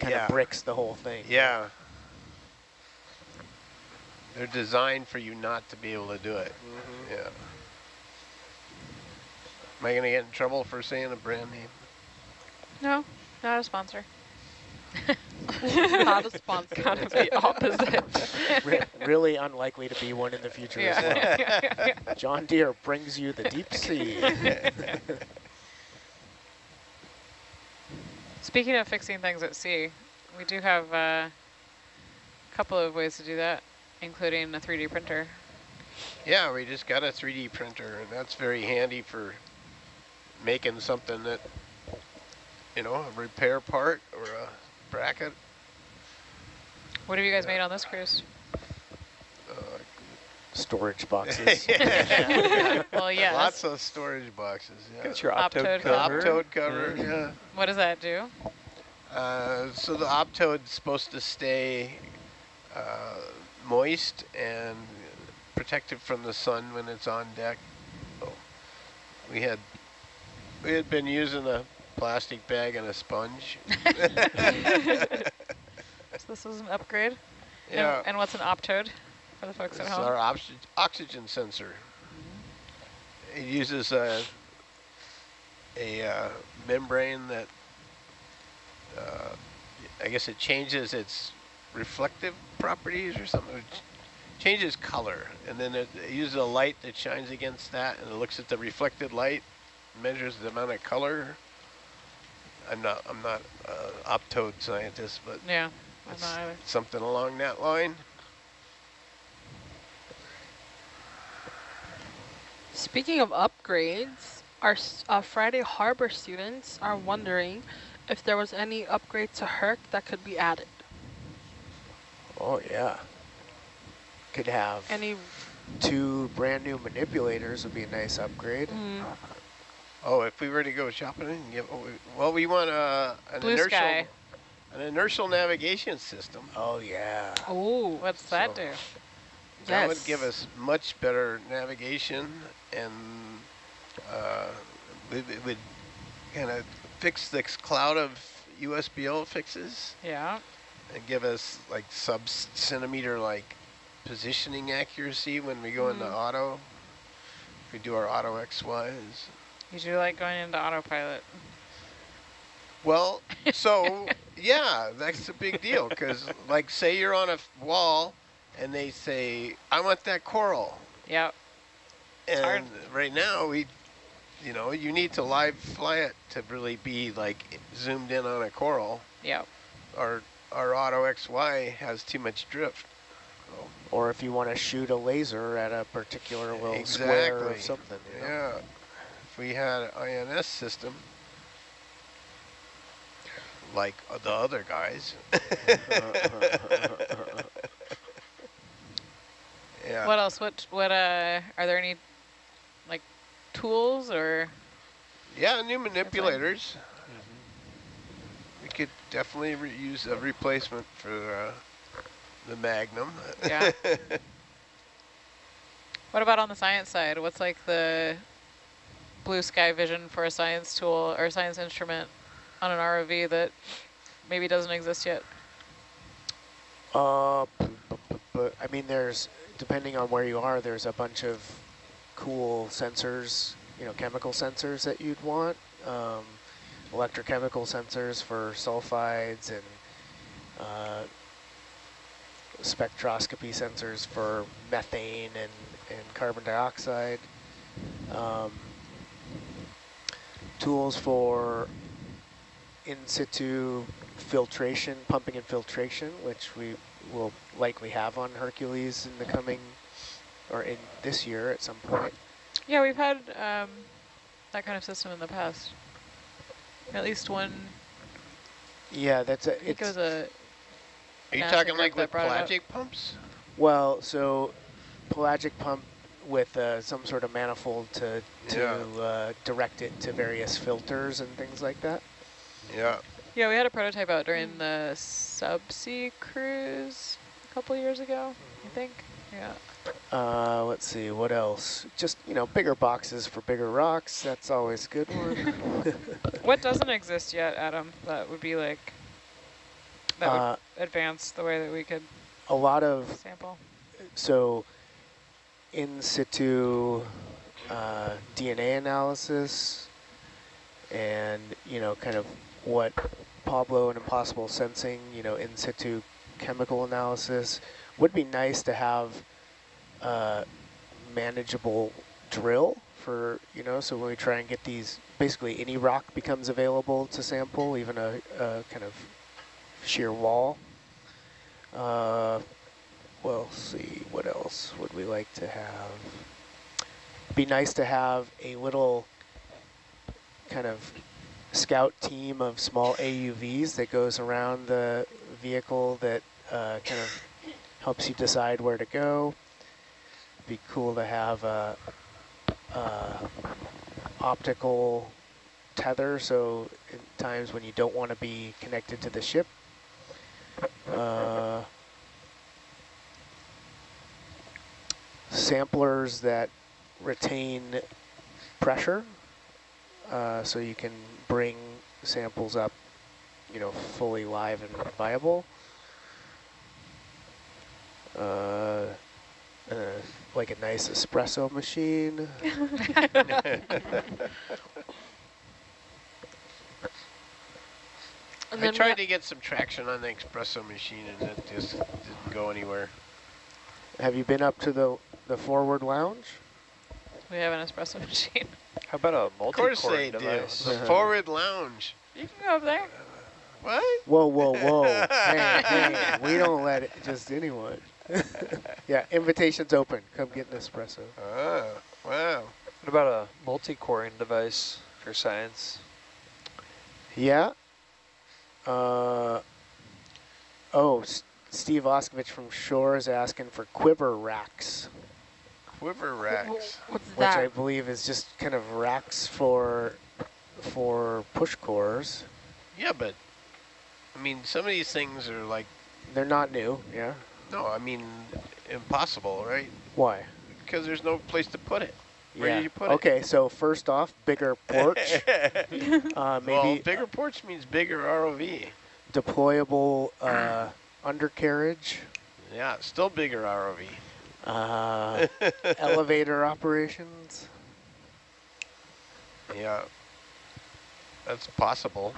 kind of yeah, bricks the whole thing. yeah. They're designed for you not to be able to do it. Mhm. Yeah. Am I gonna get in trouble for saying a brand name? No, not a sponsor. Not a sponsor. Kind of the opposite. Re- really unlikely to be one in the future as well. Yeah. John Deere brings you the deep sea. Speaking of fixing things at sea, we do have uh, a couple of ways to do that, including a 3D printer. Yeah, we just got a 3D printer, and that's very handy for making something that, you know, a repair part or a bracket. What have you guys made on this cruise? Uh, Storage boxes. Well, yes. Lots of storage boxes. Yeah. Got your optode, optoed cover. cover. Optode cover, yeah. What does that do? Uh, so the Optode's supposed to stay uh, moist and protected from the sun when it's on deck. So we had we had been using a plastic bag and a sponge. So this was an upgrade. And- yeah. And, what's an optode for the folks This at is home? our oxy oxygen sensor. It uses a, a uh, membrane that, uh, I guess it changes its reflective properties or something. It changes color, and then it, it uses a light that shines against that, and it looks at the reflected light, measures the amount of color. I'm not I'm not an optode scientist, but yeah, it's something along that line. Speaking of upgrades, our uh, Friday Harbor students are wondering if there was any upgrade to Herc that could be added. Oh yeah. Could have Any? two brand new manipulators would be a nice upgrade. Mm, Oh, if we were to go shopping and give, oh, we- well, we want uh, an Blue inertial, sky. an inertial navigation system. Oh yeah. oh, What's that So- do? That would give us much better navigation, and uh, it, it would kind of fix this cloud of USBL fixes Yeah. And give us like sub centimeter like positioning accuracy when we go into Mhm. auto. If we do our auto XYs. You do like going into autopilot. Well, so yeah, that's a big deal because, like, say you're on a wall and they say, "I want that coral," Yep. and right now we, you know, you need to live fly it to really be like zoomed in on a coral. Yep. Our our Auto XY has too much drift. So, Or if you want to shoot a laser at a particular little square or something. you know? yeah, if we had an INS system. Like the other guys. yeah. What else? What? What? Uh, are there any like tools or? Yeah, new manipulators. We could definitely re use a replacement for uh, the Magnum. Yeah. What about on the science side? What's like the blue sky vision for a science tool or a science instrument on an ROV that maybe doesn't exist yet? Uh, b- b- b- but I mean, there's depending on where you are, there's a bunch of cool sensors, you know, chemical sensors that you'd want, um, electrochemical sensors for sulfides and uh, spectroscopy sensors for methane and, and carbon dioxide. Um, tools for in situ filtration, pumping and filtration, which we will likely have on Hercules in the coming, or in this year at some point. Yeah, we've had um, that kind of system in the past. At least one Yeah, that's a, I think it it's, was a Are you talking like that with brought it up. pelagic pumps? well, so pelagic pump with uh, some sort of manifold to, to Yeah. uh, direct it to various filters and things like that. Yeah. Yeah, we had a prototype out during the subsea cruise a couple years ago, I think. Yeah. Uh, let's see, what else? Just, you know, bigger boxes for bigger rocks. That's always a good one. What doesn't exist yet, Adam, that would be like, that Uh, would advance the way that we could a lot of sample? so in situ uh, DNA analysis and, you know, kind of what Pablo and Impossible Sensing, you know, in situ chemical analysis would be nice to have uh, manageable drill for, you know, so when we try and get these, basically any rock becomes available to sample, even a, a kind of sheer wall. Uh, well, see, what else would we like to have? Be nice to have a little kind of scout team of small AUVs that goes around the vehicle that uh, kind of helps you decide where to go. Be cool to have a, a optical tether, so times when you don't want to be connected to the ship. Uh, samplers that retain pressure, uh, so you can bring samples up, you know, fully live and viable. Uh, uh, like a nice espresso machine. And I tried to get some traction on the espresso machine and it just didn't go anywhere. Have you been up to the the forward lounge? We have an espresso machine. How about a Of course multi-core they device? do. The forward lounge. You can go up there. What? Whoa, whoa, whoa. hey, hey, we don't let it just anyone. yeah, invitation's open. Come get an espresso. Oh, wow. What about a multi-coring device for science? Yeah. Uh, oh, S Steve Oskovich from Shore is asking for quiver racks, Quiver racks. wh- What's which I believe is just kind of racks for for push cores. Yeah, but I mean, some of these things are like, They're not new, yeah. No, I mean, impossible, right? Why? Because there's no place to put it. Where yeah. do you put it? okay, so first off, bigger porch. uh, maybe well, bigger porch means bigger ROV. deployable uh, undercarriage, Yeah, still bigger ROV. uh, elevator operations. yeah, that's possible.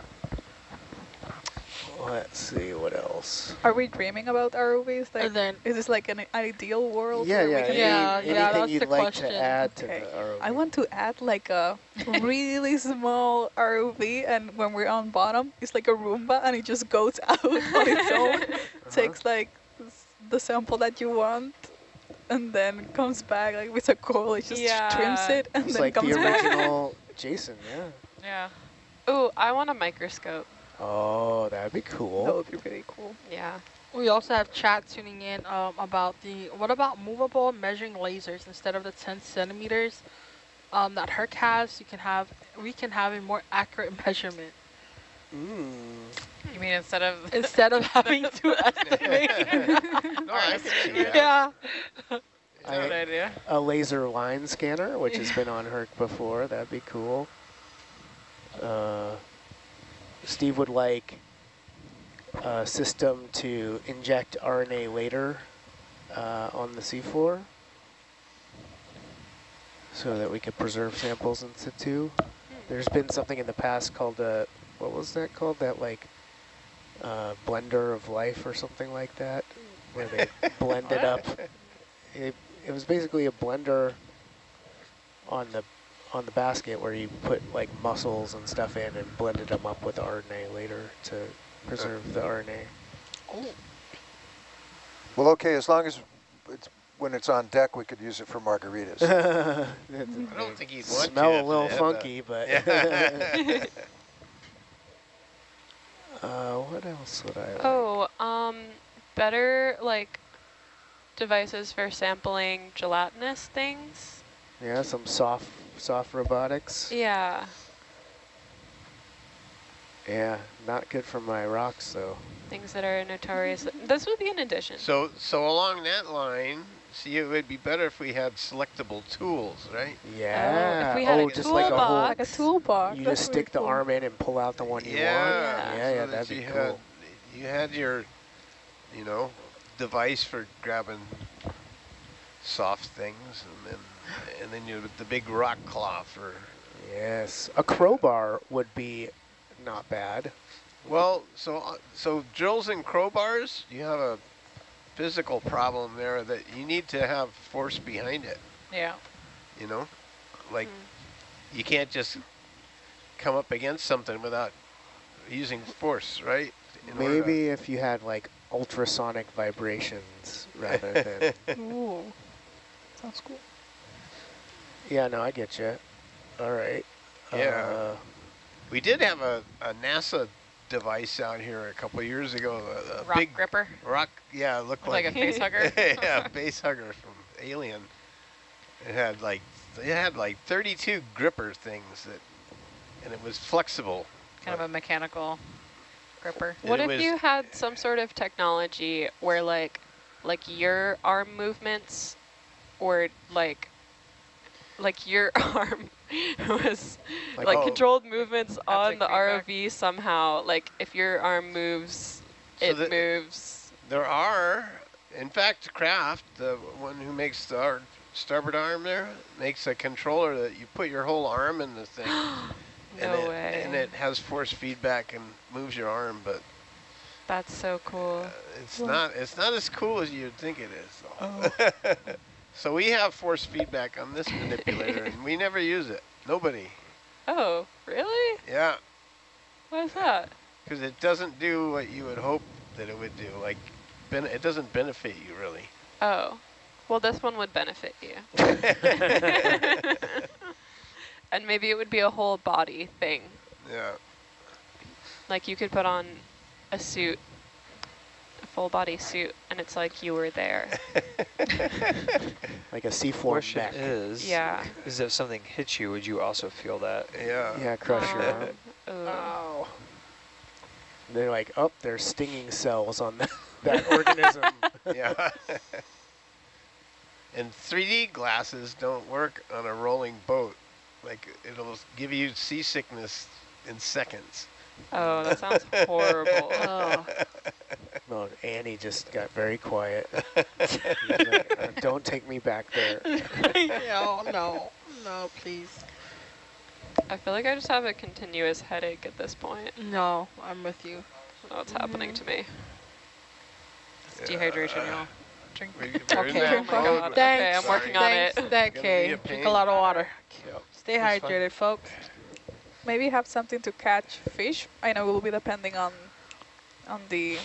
Let's see what else. Are we dreaming about ROVs? Like, And then is this like an ideal world? Yeah, where yeah. We can any- Yeah, anything yeah, that's you'd the like question. to add to Okay. the ROV? I want to add like a really small ROV, and when we're on bottom, it's like a Roomba, and it just goes out on its own, Uh-huh. takes like the sample that you want, and then comes back like with a coil. It just trims it and It's then like the comes back. original Jason, yeah. Yeah. Ooh, I want a microscope. Oh, that'd be cool. That would be really cool. Yeah. We also have chat tuning in um, about the, what about movable measuring lasers instead of the 10 centimeters um, that Herc has? You can have, we can have a more accurate measurement Mm. You mean instead of instead of having to estimate. No, I can yeah. That's a good I, idea. a laser line scanner, which has been on Herc before. That'd be cool. Uh, Steve would like a system to inject RNA later uh, on the seafloor so that we could preserve samples in situ. There's been something in the past called a, what was that called? That like uh, blender of life or something like that, where they blended up. It, it was basically a blender on the on the basket where you put like mussels and stuff in and blended them up with RNA later to preserve the RNA. Well, okay, as long as it's, when it's on deck, we could use it for margaritas. I I don't think he'd want smell to a little they had funky, but Yeah. Uh, what else would I like? Oh, um, better like devices for sampling gelatinous things. Yeah, some soft, soft robotics. Yeah. Yeah, not good for my rocks though. Things that are notorious. This would be an addition. So, so along that line, see, it would be better if we had selectable tools, right? Yeah. Oh, if we had oh, a oh, just like a whole. toolbox. Like a toolbox. You that's just really stick the cool. arm in and pull out the one you yeah, want. Yeah. Yeah, yeah, that'd be cool. Had, you had your, you know, device for grabbing soft things, and then and then you the big rock claw for. Yes, a crowbar would be not bad. Well, so uh, so drills and crowbars, you have a physical problem there that you need to have force behind it. Yeah. You know, like Mm. you can't just come up against something without using force, right? In order to- Maybe if you had like ultrasonic vibrations rather than. Ooh. Sounds cool. Yeah, no, I get you. All right. Yeah. Uh, We did have a, a NASA device out here a couple of years ago. A, a Rock big gripper. rock, yeah, it looked Like like, a face hugger. yeah, base hugger from Alien. It had like it had like 32 gripper things that, and it was flexible. Kind of a mechanical gripper. What if you had some sort of technology where like like your arm movements or like like your arm was Like- like, Oh. controlled movements on the feedback. ROV somehow. Like if your arm moves, So it the- moves. There are, in fact, Kraft, the one who makes the ar- starboard arm there, makes a controller that you put your whole arm in the thing. and it, way. And it has force feedback and moves your arm, but That's so cool. uh, it's not it's not as cool as you'd think it is. Though. so we have force feedback on this manipulator, and we never use it. Nobody. Oh, really? Yeah, Why is that? because it doesn't do what you would hope that it would do. Like, it doesn't benefit you really. Oh, well, this one would benefit you. and maybe it would be a whole body thing. yeah. Like you could put on a suit, full body suit, and it's like you were there. like a C4 Question mech. is, Yeah. is if something hits you, would you also feel that? Yeah. Yeah, crush your arm. Um, ooh. Ow. They're like, oh, there's stinging cells on that, that organism. yeah. and 3D glasses don't work on a rolling boat. Like it'll give you seasickness in seconds. Oh, that sounds horrible. Oh. No, Annie just got very quiet. Like, "Uh, don't take me back there. no, no, no, please. I feel like I just have a continuous headache at this point. No, I'm with you. I don't know what's happening to me. It's dehydration, y'all. Drink. We- we're Okay. Oh my. God. Thanks. Okay, I'm working on Thanks, it. That Gonna be K. a Drink a lot of water. Yep. Stay hydrated, folks. Maybe have something to catch fish. I know it will be depending on on the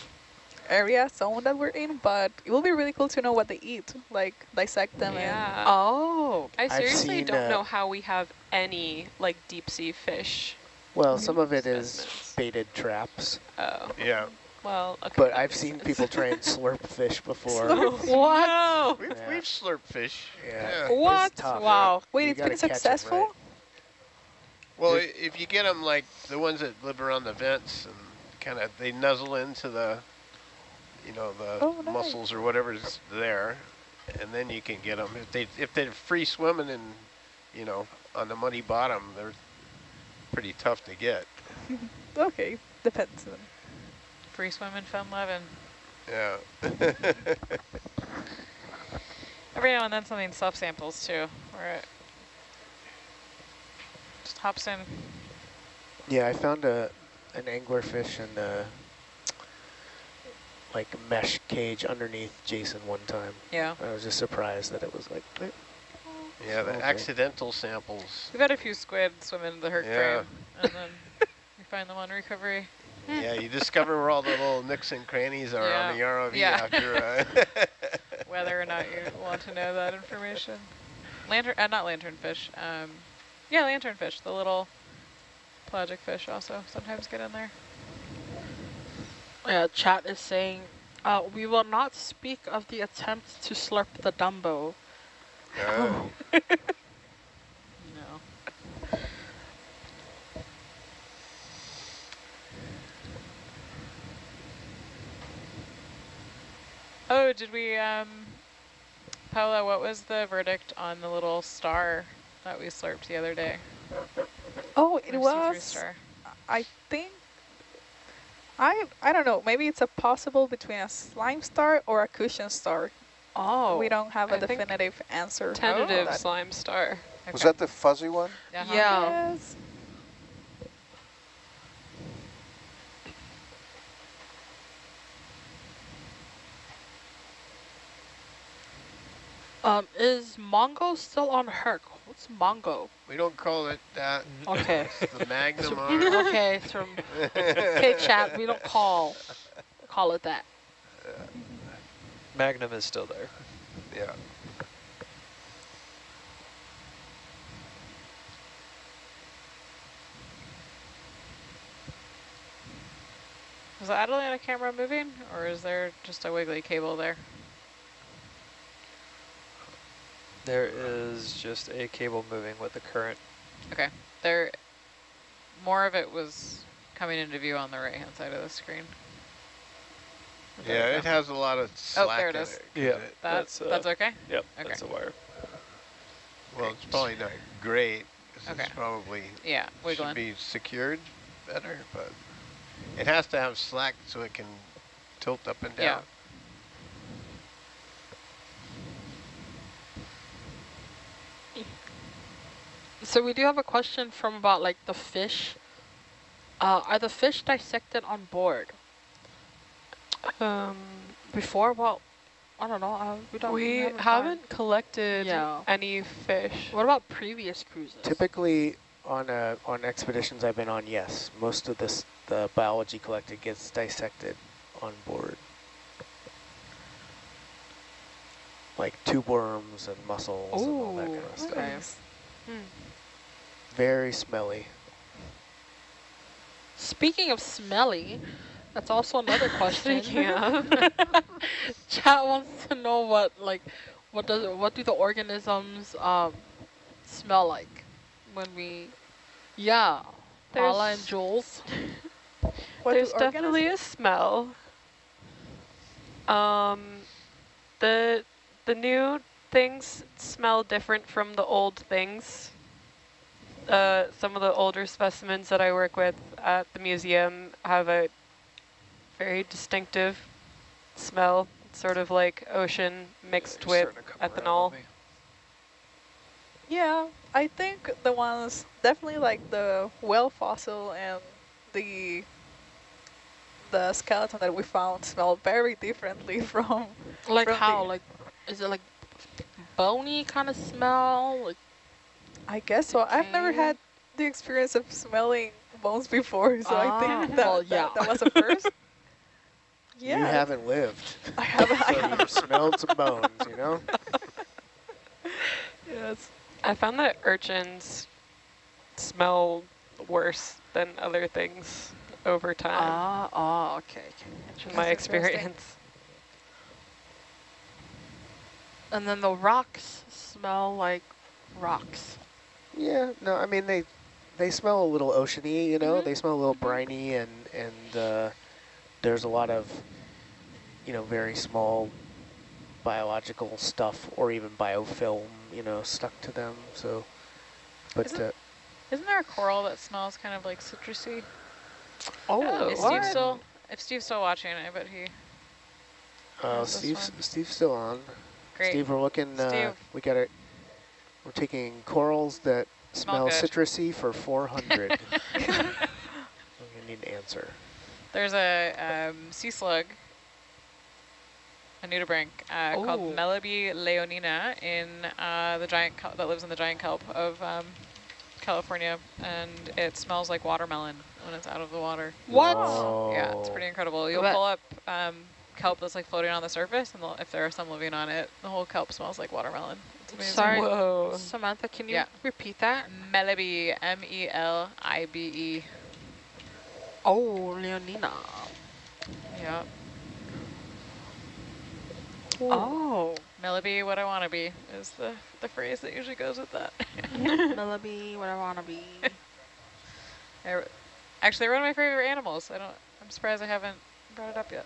area zone that we're in, but it will be really cool to know what they eat, like dissect them. Yeah. Oh. I seriously seen, don't uh, know how we have any like deep sea fish. Well, some of it is baited traps, Oh, Yeah. well, okay. but I've seen sense. people try and slurp fish before. What? No. We've, Yeah. we've slurped fish. Yeah. What? tough. Wow. Wait, You it's been catch 'em successful? right. Well, There's- if you get them like the ones that live around the vents and kind of they nuzzle into the, you know, the Oh, nice. mussels or whatever's there, and then you can get them. If they if they're free swimming and, you know, on the muddy bottom, they're pretty tough to get. Okay, depends. Then. Free swimming, fun loving. Yeah. Every now and then something self samples too, where it just hops in. Yeah, I found a an anglerfish in a like mesh cage underneath Jason one time. Yeah. I was just surprised that it was like, yeah, the Okay. accidental samples. We've had a few squid swim into the herc Yeah. frame, and then we find them on recovery. Yeah, you discover where all the little nooks and crannies are on the Yeah. ROV Yeah. after. Uh, Whether or not you want to know that information. Lantern, uh, not lanternfish. Um, yeah, lanternfish. The little pelagic fish also sometimes get in there. Yeah, chat is saying, uh, we will not speak of the attempt to slurp the Dumbo. Oh. No. Oh, did we, um, Paula, what was the verdict on the little star that we slurped the other day? Oh, it Our C3 was. star. I think. I I don't know. Maybe it's a possible between a slime star or a cushion star. Oh. We don't have a I definitive answer. Tentative Oh, slime star. Was that the fuzzy one? Uh-huh. Yeah. Yes. Um, is Mongo still on Herc? What's Mongo? We don't call it that. Okay. It's the Magnum So- arm. okay, so okay, chat. We don't call call it that. Magnum is still there. Yeah. Is the Atalanta camera moving, or is there just a wiggly cable there? There is just a cable moving with the current. Okay, there, more of it was coming into view on the right-hand side of the screen. There Yeah, it has a lot of slack Oh, there it in is. 'cause Yeah. it- That's, That's, uh, that's okay? Yep, Okay. that's a wire. well, it's probably not great. Okay. It's probably Yeah, should be secured better, but it has to have slack so it can tilt up and Yeah. So we do have a question from about like the fish. Uh, are the fish dissected on board? Um, Before, well, I don't know. Uh, we don't. we haven't haven't collected Yeah. any fish. What about previous cruises? Typically, on uh, on expeditions I've been on, yes, most of this the biology collected gets dissected on board, like tube worms and mussels and all that kind of Ooh, stuff. Nice. Very smelly. Speaking of smelly, that's also another question. Speaking. Chat wants to know what like what does what do the organisms um smell like when we yeah Paula and There's- Jules What do There's definitely a smell. Um, the the new things smell different from the old things. Uh, some of the older specimens that I work with at the museum have a very distinctive smell, sort of like ocean mixed They're with starting to come around ethanol. Yeah, I think the ones definitely like the whale fossil and the the skeleton that we found smell very differently from. like From how the- like is it like bony kind of smell like I guess so. I've never had the experience of smelling bones before, so I Ah, think that, well, that, yeah. that was a first. yeah, You haven't lived. I haven't. I So haven't. you've smelled some bones, you know? Yes. I found that urchins smell worse than other things over time. ah ah okay, okay. in my experience. and then the rocks smell like rocks Yeah, no, I mean, they they smell a little oceany, you know? Mhm. They smell a little briny and, and uh, there's a lot of, you know, very small biological stuff or even biofilm, you know, stuck to them, so, but, Isn't- uh, Isn't there a coral that smells kind of like citrusy? Oh, Is what? Steve still, if Steve's still watching, I bet he, uh, Steve's. Steve's still on. great. Steve, we're looking, uh, we got it, we're taking corals that Smell smell good. citrusy for 400. I'm gonna need an answer. There's a um, sea slug, a nudibranch, uh, Ooh. called Melibe leonina in uh, the giant that lives in the giant kelp of um, California, and it smells like watermelon when it's out of the water. what Yeah, it's pretty incredible. You'll pull up um, kelp that's like floating on the surface, and if there are some living on it, the whole kelp smells like watermelon. Amazing. Sorry. Whoa. Samantha can you Yeah. repeat that Melibe, M-E-L-I-B-E. oh Leonina Yeah. Yeah. Oh. Melibe, what I want to be is the, the phrase that usually goes with that. Melibe, what I wanna be. They're- Actually, they're one of my favorite animals. I don't. I'm surprised I haven't brought it up yet.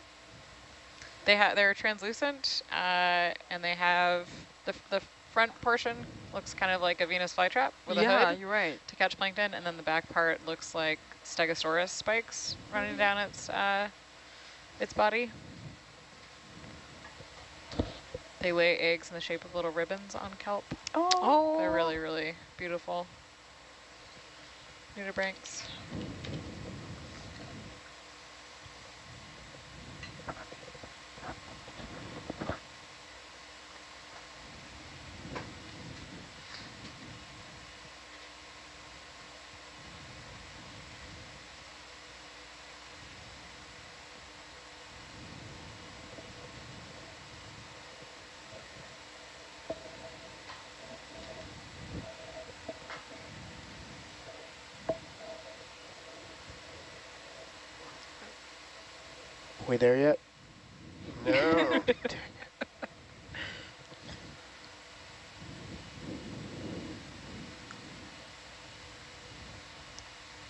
They have. They're translucent, uh, and they have the the front portion looks kind of like a Venus flytrap with a yeah, hood you're right. to catch plankton, and then the back part looks like Stegosaurus spikes running down its uh, its body. They lay eggs in the shape of little ribbons on kelp. Oh. They're really, really beautiful. Nudibranchs. We there yet? No.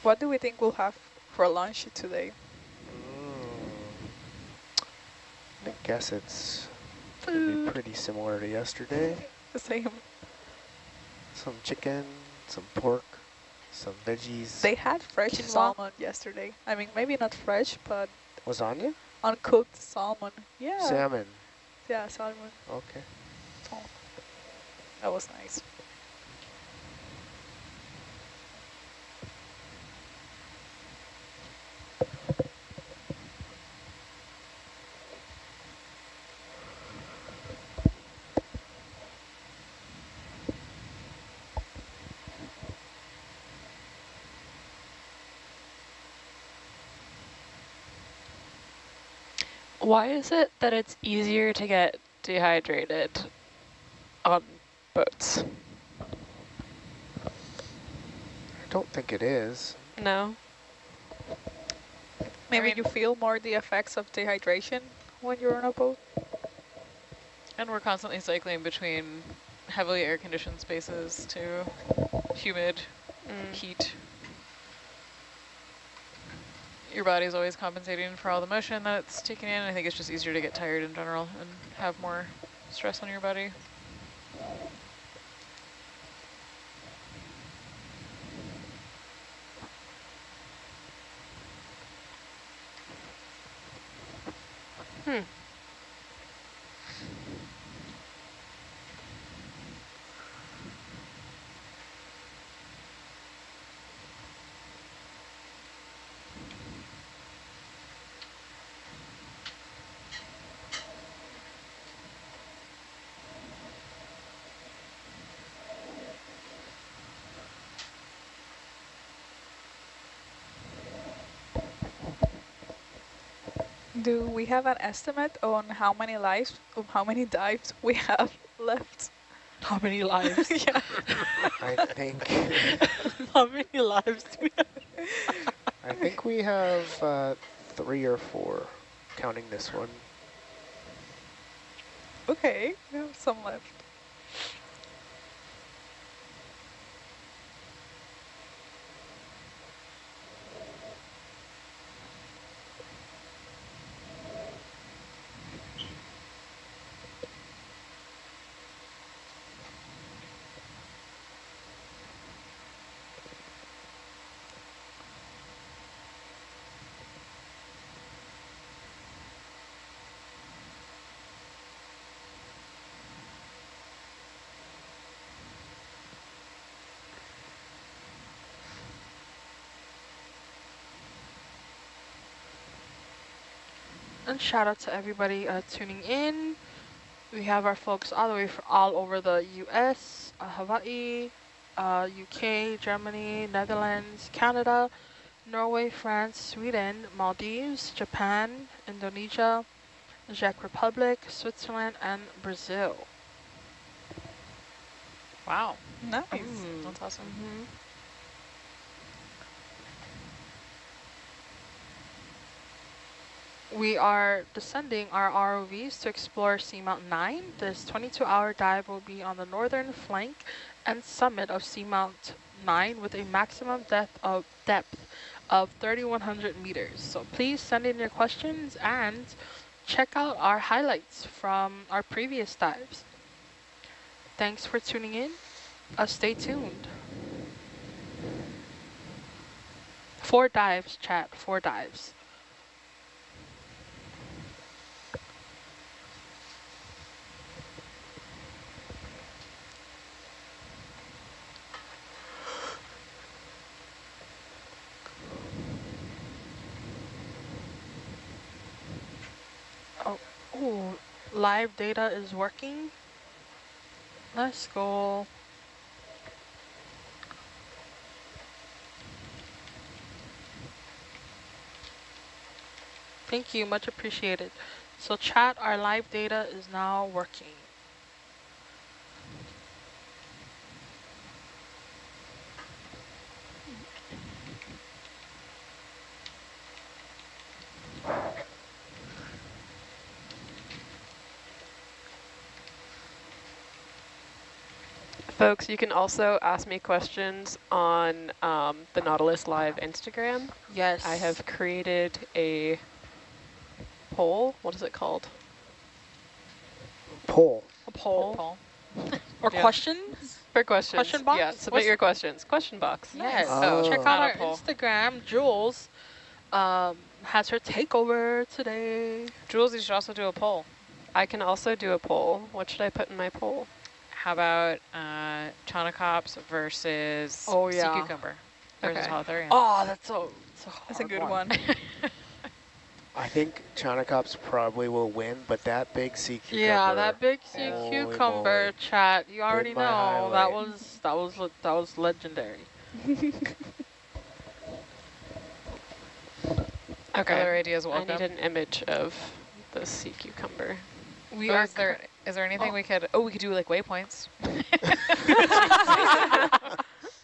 What do we think we'll have for lunch today? Mm. I guess it's gonna be pretty similar to yesterday. The same. Some chicken, some pork, some veggies. They had fresh Quinoa? salmon yesterday. I mean, maybe not fresh, but Lasagna? Uncooked salmon. Yeah. Salmon. Yeah, salmon. Okay. That was nice. Why is it that it's easier to get dehydrated on boats? I don't think it is. No? Maybe mean- you feel more the effects of dehydration when you're on a boat. And we're constantly cycling between heavily air-conditioned spaces to humid Mm. heat. Your body's always compensating for all the motion that it's taking in. I think it's just easier to get tired in general and have more stress on your body. Hmm. Do we have an estimate on how many lives, of how many dives we have left? How many lives? yeah. I think How many lives do we have? I think we have uh, three or four, counting this one. Okay, we have some left. And shout out to everybody uh, tuning in. We have our folks all the way from all over the U.S., uh, Hawaii, uh, UK, Germany, Netherlands, Canada, Norway, France, Sweden, Maldives, Japan, Indonesia, Czech Republic, Switzerland, and Brazil. Wow, Nice. Mm. that's awesome. Mhm. We are descending our ROVs to explore Seamount 9. This 22-hour dive will be on the northern flank and summit of Seamount 9 with a maximum depth of depth of 3,100 meters. So please send in your questions and check out our highlights from our previous dives. Thanks for tuning in. Uh, stay tuned. Four dives, chat, four dives. Oh, ooh, live data is working. Let's go. Thank you, much appreciated. So chat, our live data is now working. Folks, you can also ask me questions on um, the Nautilus Live Instagram. Yes. I have created a poll. What is it called? Poll. a poll. Paul. Or Yeah. questions? For questions. Question box? Yeah, submit What's- your questions. Question box. Yes. Oh. Check out our poll. Instagram. Jules um, has her takeover today. Jules, you should also do a poll. I can also do a poll. What should I put in my poll? How about uh, Chaunacops versus Oh, yeah. sea yeah. cucumber versus Okay. Holothurian? Oh, that's so. That's a, That's a good one. I think Chaunacops probably will win, but that big sea cucumber. Yeah, that big sea cucumber moly. chat. You already my know that was that was le- that was legendary. Okay. Other ideas I need an image of the sea cucumber. We Oh, are there is there anything we could? Oh, we could do like waypoints.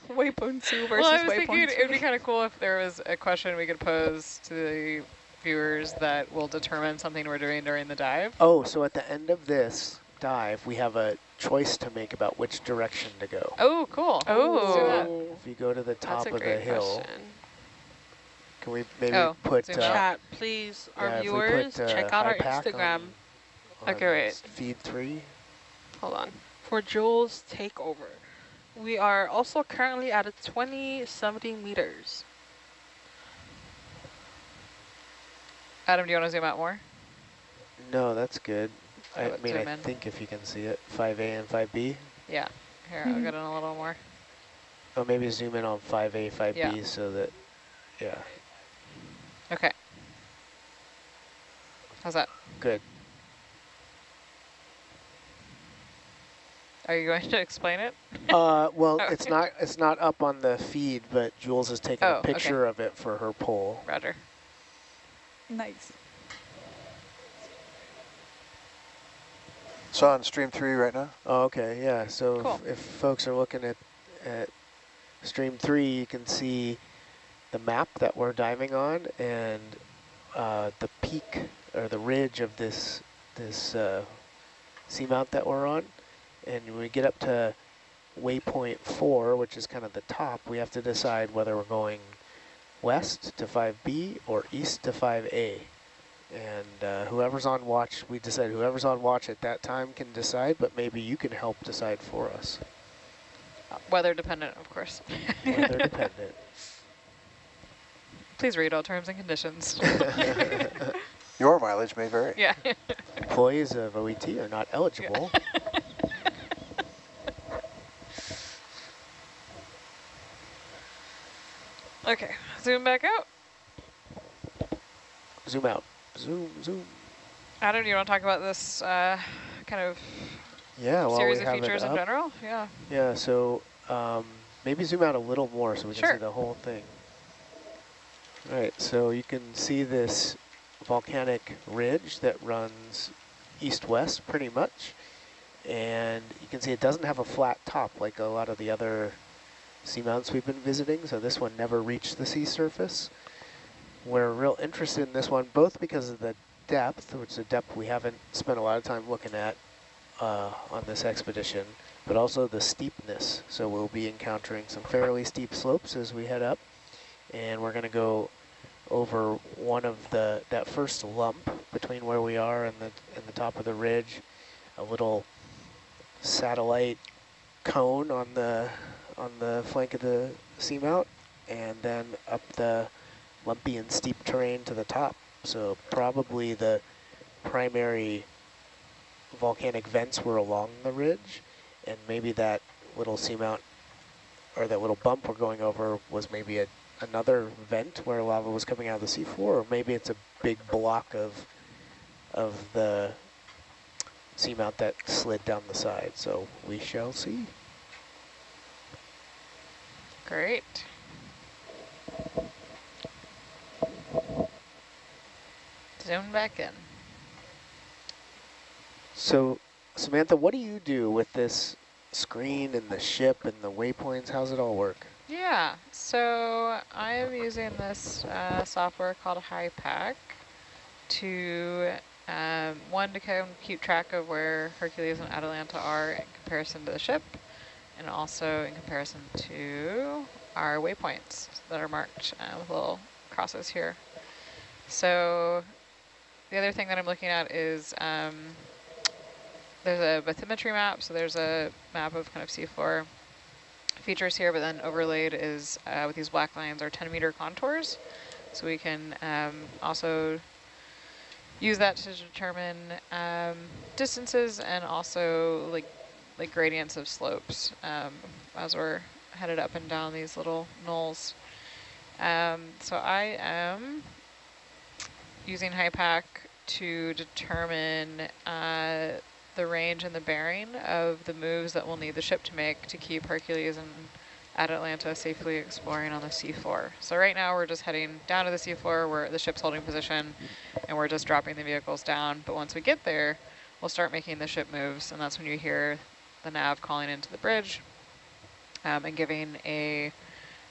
Waypoint 2 versus well, I was thinking it would be kind of cool if there was a question we could pose to the viewers that will determine something we're doing during the dive. Oh, so at the end of this dive, we have a choice to make about which direction to go. Oh, cool. Let's. Oh, If you go to the top That's a of the great hill, question. can we maybe Oh, put zoom uh, chat, please, our yeah, if we put, viewers, uh, check out our Instagram on- on Okay, wait. Feed three. Hold on. for Jules takeover. We are also currently at a 2070 meters. Adam, do you want to zoom out more? No, that's good. I How mean, I in? think if you can see it, 5A and 5B. Yeah. Here, I'll get in a little more. Oh, maybe zoom in on 5A, 5B Yeah. so that, yeah, Okay. How's that? good. Are you going to explain it? Uh, well, Oh. it's not it's not up on the feed, but Jules has taken Oh, a okay. picture of it for her poll. Roger. Nice. It's on stream three right now. Oh, okay, yeah. So Cool. if, if folks are looking at at stream three, you can see the map that we're diving on and uh, the peak or the ridge of this this uh, seamount that we're on. And when we get up to waypoint four, which is kind of the top, we have to decide whether we're going west to 5B or east to 5A. And uh, whoever's on watch, we decide whoever's on watch at that time can decide, but maybe you can help decide for us. Uh, Weather dependent, of course. Weather dependent. Please read all terms and conditions. Your mileage may vary. yeah. Employees of OET are not eligible. Okay. Zoom back out. Zoom out. Zoom, zoom. Adam, do you want to talk about this uh, kind of Yeah, well, series we of have features in general? Yeah. Yeah, so um, maybe zoom out a little more so we can see the whole thing. All right, so you can see this volcanic ridge that runs east-west pretty much. And you can see it doesn't have a flat top like a lot of the other seamounts we've been visiting, so this one never reached the sea surface. we're real interested in this one, both because of the depth, which is a depth we haven't spent a lot of time looking at uh, on this expedition, but also the steepness. So we'll be encountering some fairly steep slopes as we head up, and we're going to go over one of the that first lump between where we are and the and the top of the ridge, a little satellite cone on the on the flank of the seamount, and then up the lumpy and steep terrain to the top. So probably the primary volcanic vents were along the ridge, and maybe that little seamount or that little bump we're going over was maybe a another vent where lava was coming out of the seafloor, or maybe it's a big block of of the seamount that slid down the side. So we shall see. Great. Zoom back in. So Samantha, what do you do with this screen and the ship and the waypoints? How's it all work? Yeah, so I am using this uh, software called HYPACK to, um, one, to kind of keep track of where Hercules and Atalanta are in comparison to the ship, and also in comparison to our waypoints that are marked uh, with little crosses here. So the other thing that I'm looking at is um, there's a bathymetry map, so there's a map of kind of seafloor features here, but then overlaid is uh, with these black lines are 10 meter contours. So we can um, also use that to determine um, distances and also like like gradients of slopes um, as we're headed up and down these little knolls. Um, so I am using HYPACK to determine uh, the range and the bearing of the moves that we'll need the ship to make to keep Hercules and Atalanta safely exploring on the seafloor. So right now we're just heading down to the seafloor where the ship's holding position and we're just dropping the vehicles down. But once we get there, we'll start making the ship moves and that's when you hear the nav calling into the bridge um, and giving a,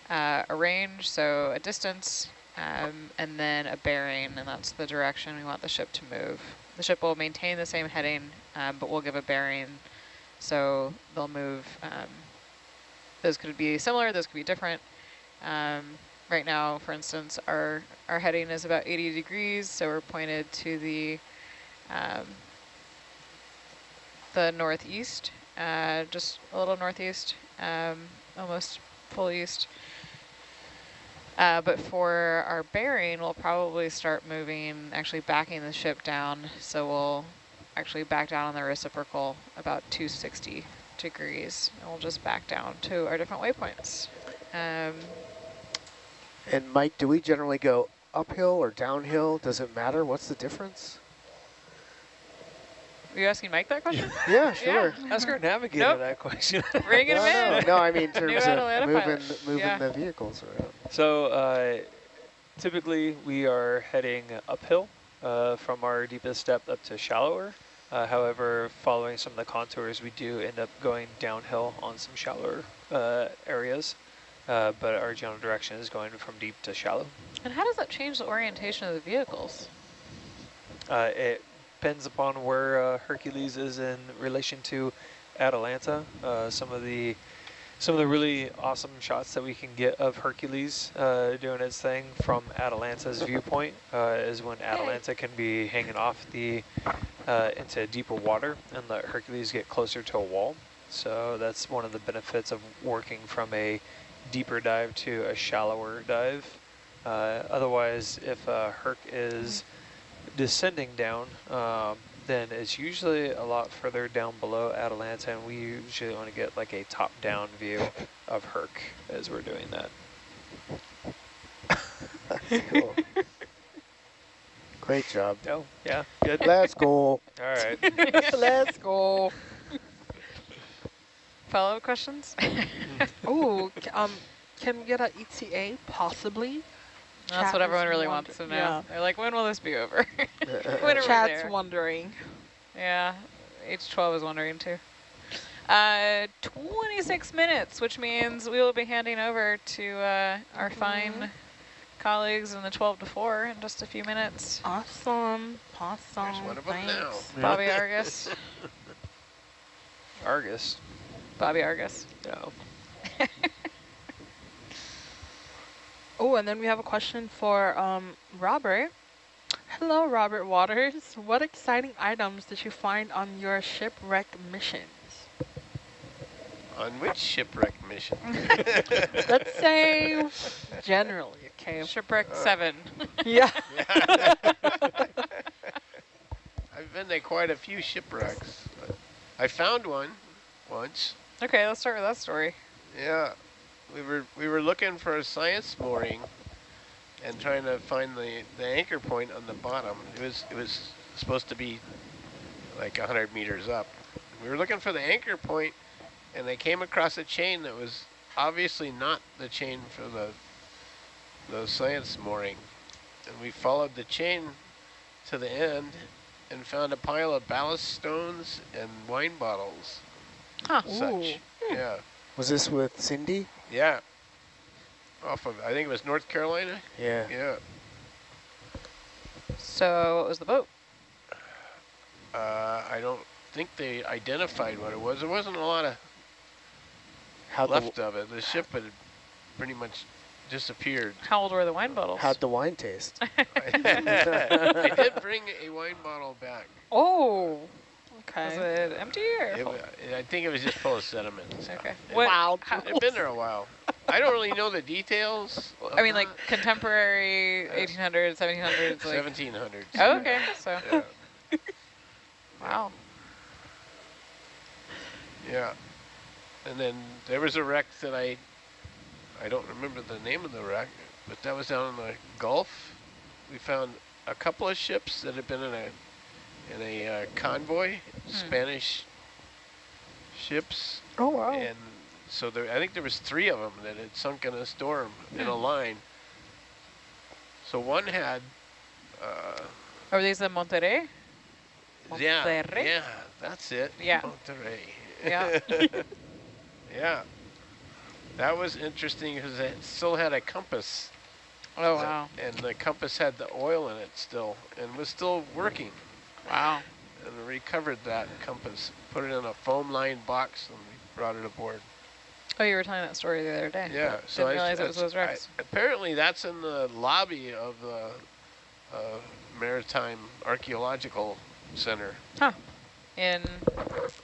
uh, a range, so a distance, um, and then a bearing, and that's the direction we want the ship to move. The ship will maintain the same heading, um, but we'll give a bearing, so they'll move. Um, those could be similar, those could be different. Um, right now, for instance, our, our heading is about 80 degrees, so we're pointed to the, um, the northeast, uh, just a little northeast, um, almost full east. Uh, but for our bearing, we'll probably start moving, actually backing the ship down. So we'll actually back down on the reciprocal about 260 degrees. And we'll just back down to our different waypoints. Um, and Mike, do we generally go uphill or downhill? Does it matter? What's the difference? Are you asking Mike that question? yeah, sure. Yeah. Ask our navigator nope. that question. Bring no, him no, in. no, I mean in terms of moving, moving yeah. the vehicles around. So uh, typically we are heading uphill uh, from our deepest depth up to shallower. Uh, however, following some of the contours, we do end up going downhill on some shallower uh, areas. Uh, but our general direction is going from deep to shallow. And how does that change the orientation of the vehicles? Uh, it depends upon where uh, Hercules is in relation to Atalanta. Uh, some of the some of the really awesome shots that we can get of Hercules uh, doing its thing from Atalanta's viewpoint uh, is when Atalanta can be hanging off the uh, into deeper water and let Hercules get closer to a wall. So that's one of the benefits of working from a deeper dive to a shallower dive. Uh, otherwise, if uh, Herc is descending down, um, then it's usually a lot further down below Atalanta, and we usually want to get like a top-down view of Herc as we're doing that. cool. Great job. Oh, yeah, good. Let's go. All right. Let's go. Follow-up questions? oh, um, can we get an ETA possibly? That's Chat what everyone really wonder- wants to know. yeah. They're like, when will this be over? when are we Chat's there? wondering. Yeah, H12 is wondering too. Uh, 26 minutes, which means we will be handing over to uh, our fine colleagues in the 12 to 4 in just a few minutes. Awesome. Awesome. There's one of them now. Thanks. Bobby Argus. Argus. Bobby Argus. No. Oh, and then we have a question for um, Robert. Hello, Robert Waters. What exciting items did you find on your shipwreck missions? On which shipwreck mission? Let's say generally, okay? Shipwreck Uh, 7. Yeah. Yeah. I've been to quite a few shipwrecks. I found one once. okay, let's start with that story. Yeah, we were we were looking for a science mooring and trying to find the the anchor point on the bottom. It was it was supposed to be like 100 meters up. We were looking for the anchor point, and they came across a chain that was obviously not the chain for the the science mooring. And we followed the chain to the end and found a pile of ballast stones and wine bottles. Huh. Such. Hmm. Yeah. Was this with Cindy? Yeah. Off of, I think it was North Carolina. Yeah. Yeah. So what was the boat? Uh, I don't think they identified what it was. There wasn't a lot of How'd left the, of it. The ship had pretty much disappeared. How old were the wine bottles? how'd the wine taste? I did bring a wine bottle back. Oh, Was okay. it empty or It, full? I think it was just full of sediment. and. Okay. It- What- Wow. how- It'd been there a while. I don't really know the details. I mean, like contemporary 1800s, 1700s. Like, 1700s. oh, okay. So, Yeah. wow. Yeah. And then there was a wreck that I, I don't remember the name of the wreck, but that was down in the Gulf. We found a couple of ships that had been in a, in a uh, convoy, Spanish ships, Oh, wow. and so there, I think there was three of them that had sunk in a storm in a line. So one had, uh, Are these in Monterrey? yeah, Monterrey? yeah, that's it. Yeah. Monterrey. Yeah. yeah. That was interesting because it still had a compass. Oh, wow. And the compass had the oil in it still and was still working. Wow. And we recovered that compass, put it in a foam lined box, and we brought it aboard. Oh, you were telling that story the other day. Yeah. So Didn't I- realize it was that's- those wrecks. I- apparently, that's in the lobby of the uh, Maritime Archaeological Center. Huh. In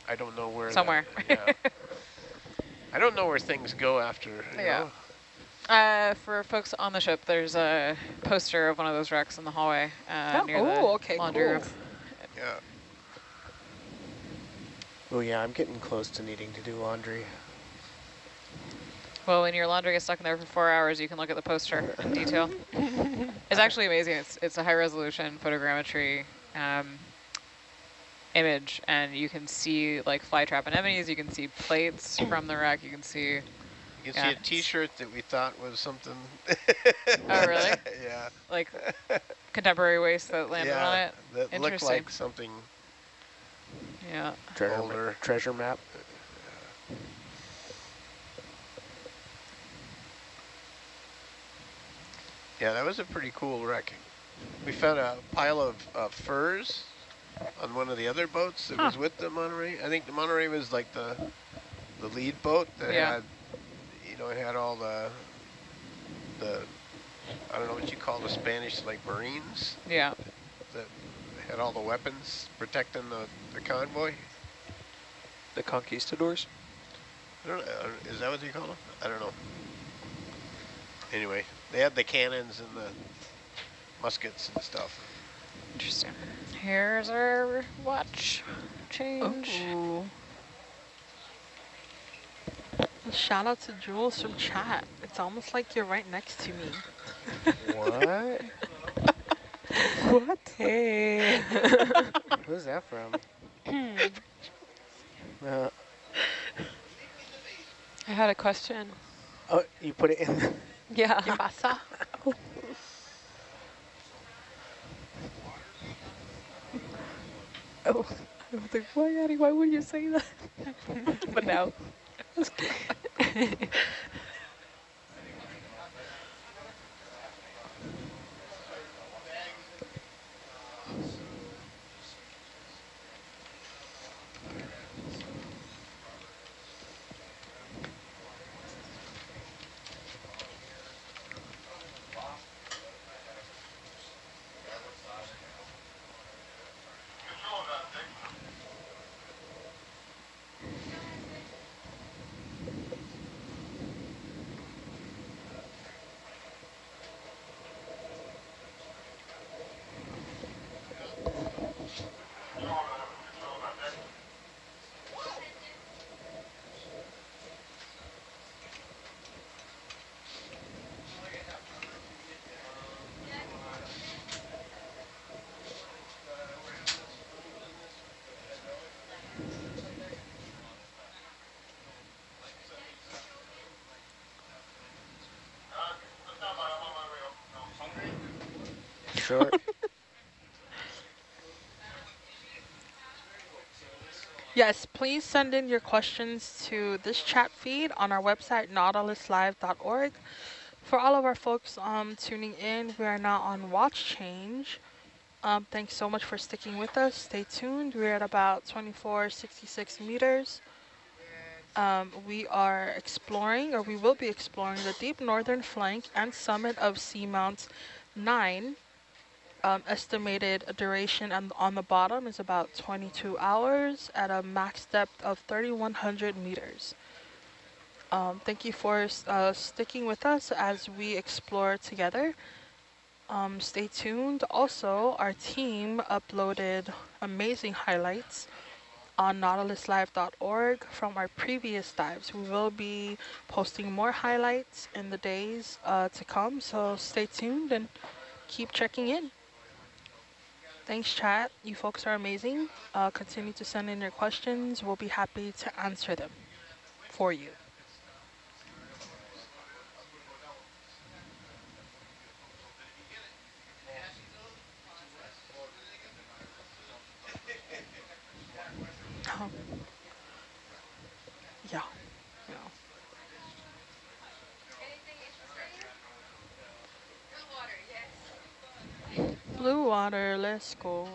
I don't know where. that- somewhere. yeah. I don't know where things go after. you Yeah. know. Uh, for folks on the ship, there's a poster of one of those wrecks in the hallway uh, Oh, near the oh, okay, laundry cool. room. Yeah. Oh yeah, I'm getting close to needing to do laundry. Well, when your laundry gets stuck in there for four hours, you can look at the poster in detail. it's actually amazing. It's it's a high resolution photogrammetry um, image, and you can see like flytrap anemones. You can see plates from the wreck. You can see. You can Yeah, see a it's- T-shirt that we thought was something. Oh, really? yeah. like contemporary waste that landed on yeah. it. That looked Interesting. like something Yeah. Treasure, ma- treasure map. Yeah, that was a pretty cool wreck. We found a pile of uh, furs on one of the other boats that was with the Monterrey. I think the Monterrey was like the the lead boat that Yeah. had, you know, it had all the the I don't know what you call the Spanish like Marines Yeah. that had all the weapons protecting the, the convoy. The conquistadors. I don't know, uh, is that what they call them? I don't know. Anyway, they had the cannons and the muskets and stuff. Interesting. Here's our watch change. Ooh. Shout out to Jules from chat. It's almost like you're right next to me. What? What? Hey. Who's that from? Uh, I had a question. oh, you put it in. Yeah. ¿Qué pasa? Oh, I was like, why, Addie, why would you say that? but now. short. Yes, please send in your questions to this chat feed on our website, nautiluslive.org. For all of our folks um, tuning in, we are now on watch change. Um, thanks so much for sticking with us. Stay tuned. We're at about 2466 meters. Um, we are exploring, or we will be exploring, the deep northern flank and summit of Seamount 9. Um, estimated duration on, on the bottom is about 22 hours at a max depth of 3,100 meters. Um, thank you for uh, sticking with us as we explore together. Um, stay tuned. Also, our team uploaded amazing highlights on nautiluslive.org from our previous dives. We will be posting more highlights in the days uh, to come, so stay tuned and keep checking in. Thanks, chat. You folks are amazing. Uh, continue to send in your questions. We'll be happy to answer them for you. Um, yeah, yeah. Blue water, let's go.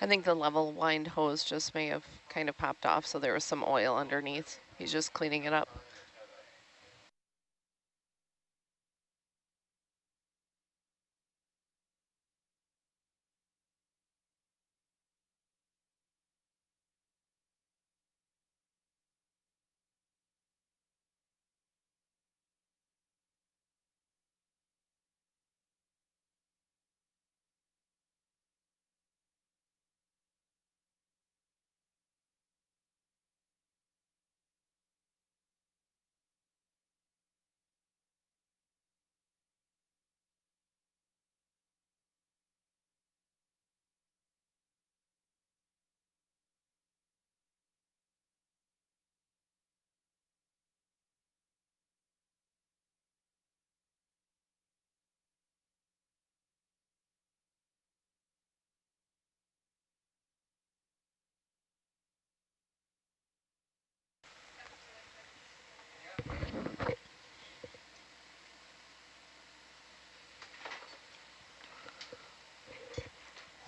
I think the level wind hose just may have kind of popped off, so there was some oil underneath. He's just cleaning it up.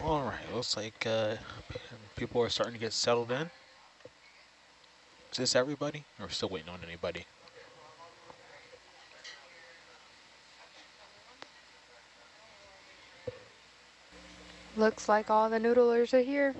All right, looks like uh, people are starting to get settled in. Is this everybody? Or are still waiting on anybody? Looks like all the noodlers are here.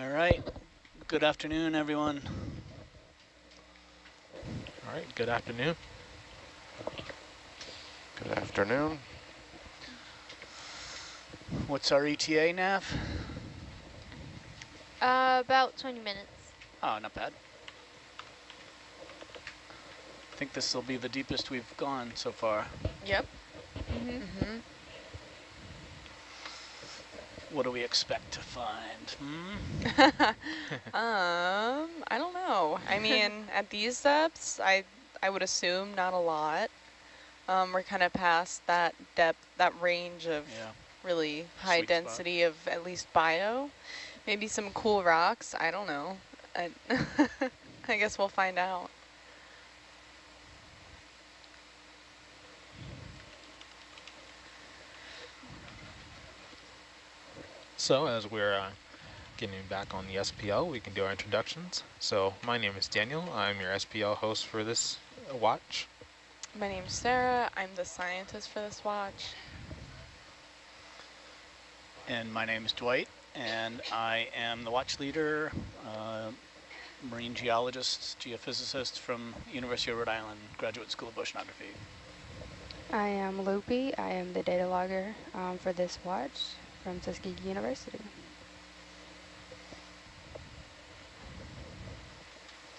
All right. Good afternoon, everyone. All right, good afternoon. Good afternoon. What's our ETA, Nav? Uh, about 20 minutes. Oh, not bad. I think this will be the deepest we've gone so far. Yep. Mm -hmm. What do we expect to find? Hmm? um, I don't know. I mean, at these depths, I I would assume not a lot. Um, we're kind of past that depth, that range of yeah. really high Sweet density spot. of at least bio. Maybe some cool rocks. I don't know. I, I guess we'll find out. So as we're uh, getting back on the SPL, we can do our introductions. So my name is Daniel. I'm your SPL host for this uh, watch. My name's Sarah. I'm the scientist for this watch. And my name is Dwight, and I am the watch leader, uh, marine geologist, geophysicist from University of Rhode Island Graduate School of Oceanography. I am Loopy. I am the data logger um, for this watch from Tuskegee University.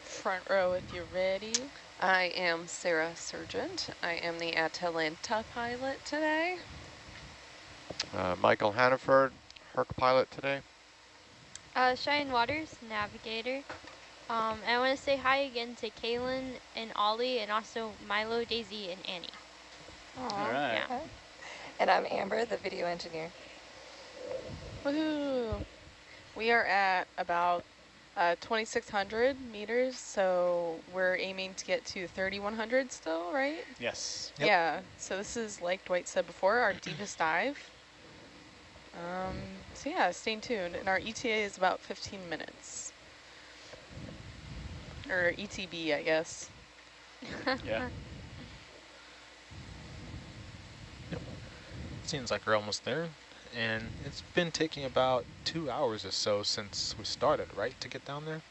Front row if you're ready. I am Sarah Sargent. I am the Atalanta pilot today. Uh, Michael Hannaford, Herc pilot today. Uh, Cheyenne Waters, navigator. Um, and I want to say hi again to Kaylin and Ollie and also Milo, Daisy, and Annie. All right. Yeah. And I'm Amber, the video engineer. Woohoo! We are at about uh, 2,600 meters, so we're aiming to get to 3,100 still, right? Yes. Yeah, so this is, like Dwight said before, our deepest dive. Um, so yeah, stay tuned. And our ETA is about 15 minutes. Or ETB, I guess. Yeah. Yep. Seems like we're almost there. And it's been taking about two hours or so since we started, right, to get down there?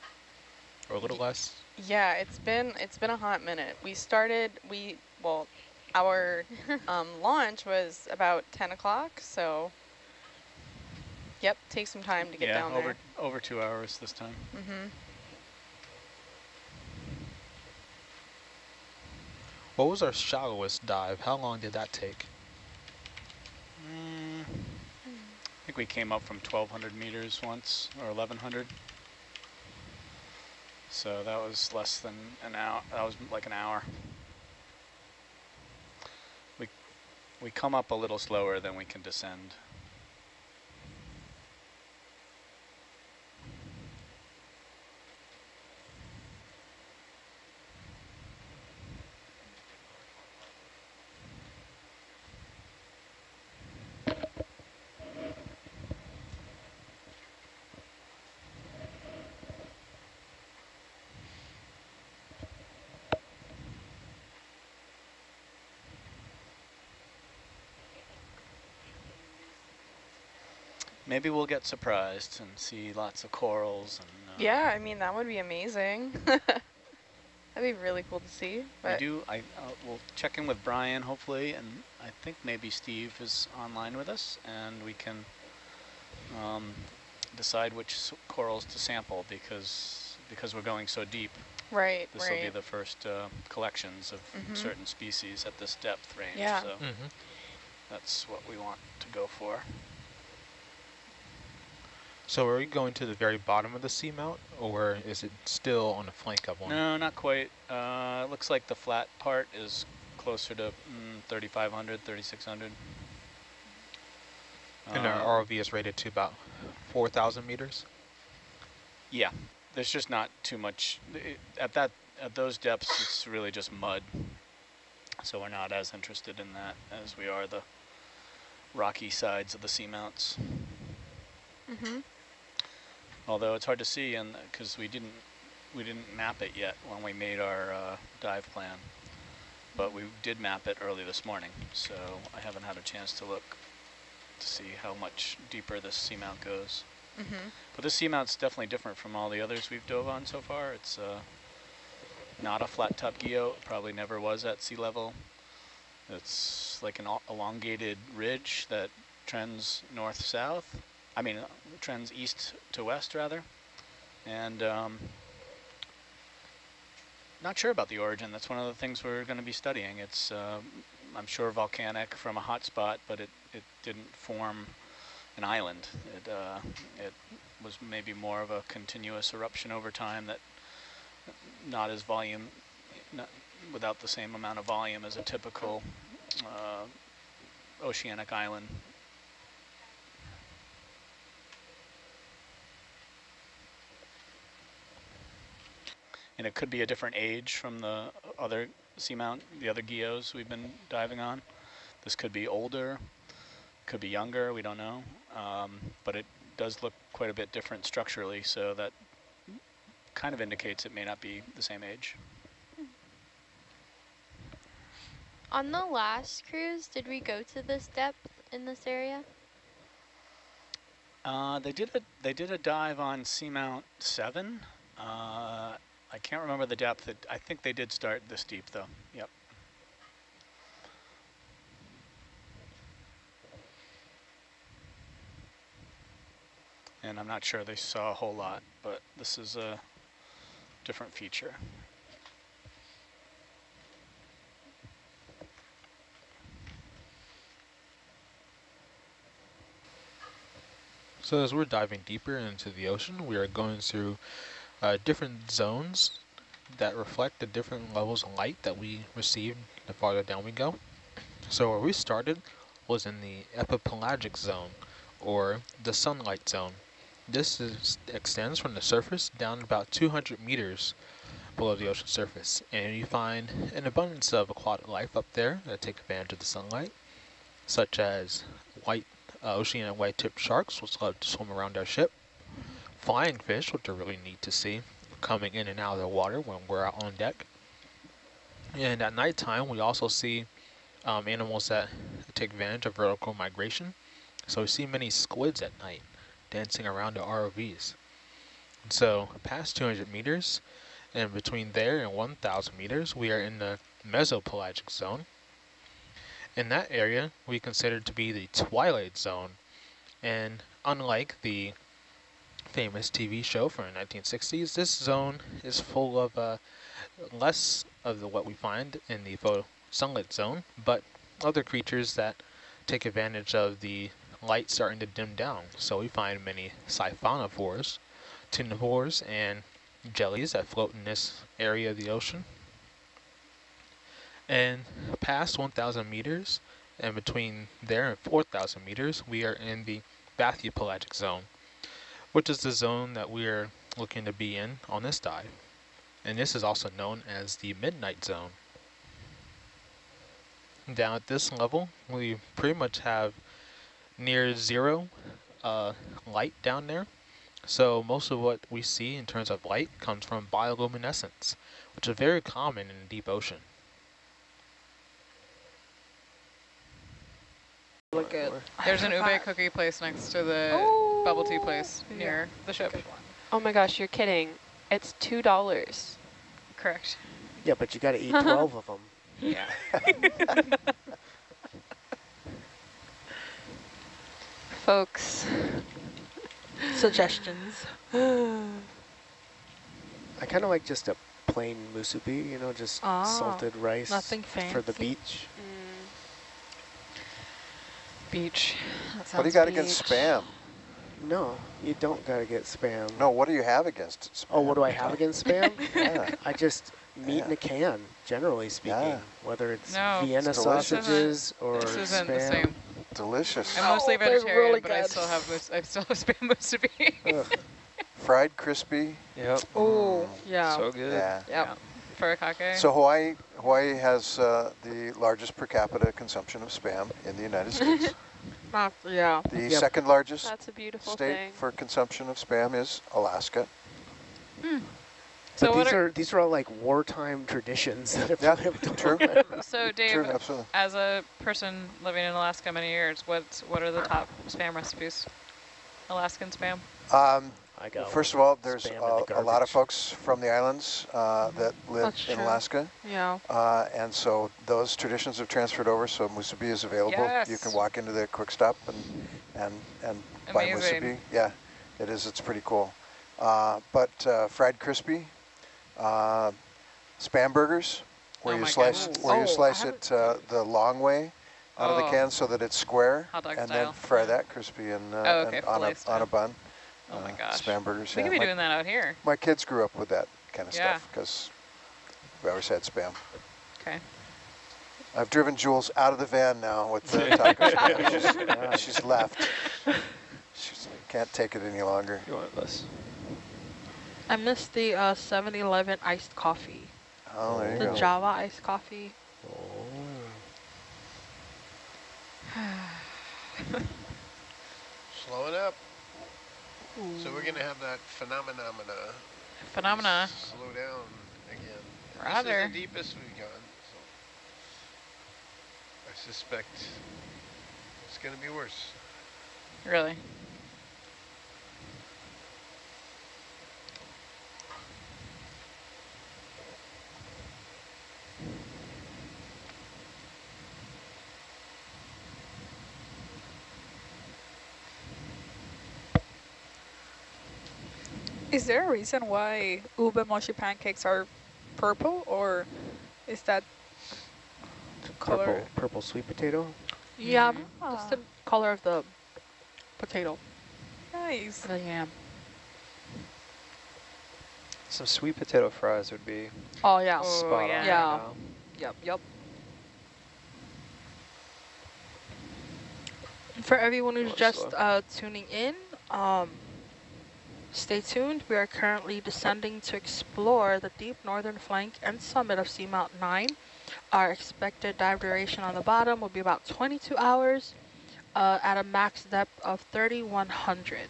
Or a little less? Yeah, it's been it's been a hot minute. We started we well, our um, launch was about 10 o'clock, so yep, take some time to get yeah, down over there. over two hours this time. Mm-hmm. What was our shallowest dive? How long did that take? Mm, I think we came up from 1,200 meters once, or 1,100. So that was less than an hour. That was like an hour. We we come up a little slower than we can descend. Maybe we'll get surprised and see lots of corals and uh, Yeah, I mean that would be amazing. That'd be really cool to see. We do. I uh, will check in with Brian hopefully, and I think maybe Steve is online with us, and we can um, decide which s- corals to sample because because we're going so deep. Right, This will be the first uh, collections of Mhm. certain species at this depth range. Yeah. So Mhm. that's what we want to go for. So are we going to the very bottom of the seamount, or is it still on the flank of one? No, not quite. Uh, it looks like the flat part is closer to mm, 3,500, 3,600. And Uh, our ROV is rated to about 4,000 meters? Yeah, there's just not too much i- at that at those depths. It's really just mud, so we're not as interested in that as we are the rocky sides of the seamounts. Mm-hmm. Although it's hard to see, and because we didn't we didn't map it yet when we made our uh, dive plan, but we did map it early this morning. So I haven't had a chance to look to see how much deeper this seamount goes. Mm-hmm. But this seamount's definitely different from all the others we've dove on so far. It's uh, not a flat top guyot, probably never was at sea level. It's like an elongated ridge that trends north-south. I mean, trends east to west, rather. And um, not sure about the origin. That's one of the things we're going to be studying. It's, uh, I'm sure, volcanic from a hot spot, but it, it didn't form an island. It, uh, it was maybe more of a continuous eruption over time that not as volume, not, without the same amount of volume as a typical uh, oceanic island. And it could be a different age from the other seamount, the other guyots we've been diving on. This could be older, could be younger, we don't know. Um, but it does look quite a bit different structurally, so that kind of indicates it may not be the same age. On the last cruise, did we go to this depth in this area? Uh, they did a they did a dive on Seamount Seven. Uh, I can't remember the depth. That I think they did start this deep, though. Yep. And I'm not sure they saw a whole lot, but this is a different feature. So as we're diving deeper into the ocean, we are going through uh, different zones that reflect the different levels of light that we receive the farther down we go. So where we started was in the epipelagic zone, or the sunlight zone. This is, extends from the surface down about 200 meters below the ocean surface, and you find an abundance of aquatic life up there that take advantage of the sunlight, such as white uh, ocean and white-tipped sharks, which love to swim around our ship, flying fish, which are really neat to see, coming in and out of the water when we're out on deck. And at nighttime, we also see um, animals that take advantage of vertical migration. So we see many squids at night dancing around the ROVs. And so past 200 meters, and between there and 1,000 meters, we are in the mesopelagic zone. In that area, we consider to be the twilight zone. And unlike the famous TV show from the 1960s, this zone is full of uh, less of the, what we find in the photo sunlit zone, but other creatures that take advantage of the light starting to dim down. So we find many siphonophores, ctenophores, and jellies that float in this area of the ocean. And past 1,000 meters, and between there and 4,000 meters, we are in the bathypelagic zone, which is the zone that we are looking to be in on this dive. And this is also known as the midnight zone. Down at this level, we pretty much have near zero uh, light down there. So most of what we see in terms of light comes from bioluminescence, which is very common in the deep ocean. Look at. There's an ube cookie place next to the bubble tea place near the ship. Oh my gosh, you're kidding. It's $2. Correct. Yeah, but you got to eat 12 of them. Yeah. Folks. Suggestions. I kind of like just a plain musubi, you know, just Ah, salted rice nothing for the fancy. beach. Beach. What do you got against spam? No, you don't got to get spam. No, what do you have against spam? Oh, what do I have against spam? Yeah. I just meat in a can, generally speaking. Yeah. Whether it's No, Vienna It's sausages or This isn't the spam. same. Delicious. I'm mostly Oh, they're vegetarian, really but I still have mus- I still have spam musubi. Fried crispy. Yep. Oh, yeah. So good. Yeah. Yep. Furikake. So Hawaii, Hawaii has uh, the largest per capita consumption of spam in the United States. Not, yeah. The Yep. second largest That's a beautiful state thing. for consumption of spam is Alaska. So but what these are- are, these are all like wartime traditions that have Yeah, true. So Dave, True, as a person living in Alaska many years, what what are the top spam recipes? Alaskan spam. Um, I got first of all, there's a, the a lot of folks from the islands uh, that live That's in true. Alaska. Yeah. Uh, and so those traditions have transferred over, so musubi is available. You can walk into the quick stop and and and buy musubi. Yeah, it is. It's pretty cool. Uh, but uh, fried crispy, uh, spam burgers, where Oh you slice goodness. where you Oh, I slice it uh, the long way out of the Oh. can so that it's square, Hot dog and style. then fry that crispy and, uh, Oh, okay, and on fillet a on a bun. Oh my uh, gosh. Spam burgers. We yeah. could be my, doing that out here. my kids grew up with that kind of Yeah. stuff because we always had spam. Okay. I've driven Jules out of the van now with the taco spam. She's, she's left. She can't take it any longer. You want this? I missed the uh, 7-Eleven iced coffee. Oh, there you The go. Java iced coffee. Slow it up. So we're gonna have that phenomena. Phenomena. Slow down again. And This Rather. is the deepest we've gone. So I suspect it's gonna be worse. Really. Is there a reason why ube mochi pancakes are purple, or is that color? Purple, purple sweet potato. Yeah, Ah. just the color of the potato. Nice. The yam. Some sweet potato fries would be Oh yeah. spot on yeah. right now. Yep. Yep. For everyone who's More just uh, tuning in, um, stay tuned. We are currently descending to explore the deep northern flank and summit of Seamount 9. Our expected dive duration on the bottom will be about 22 hours uh, at a max depth of 3,100.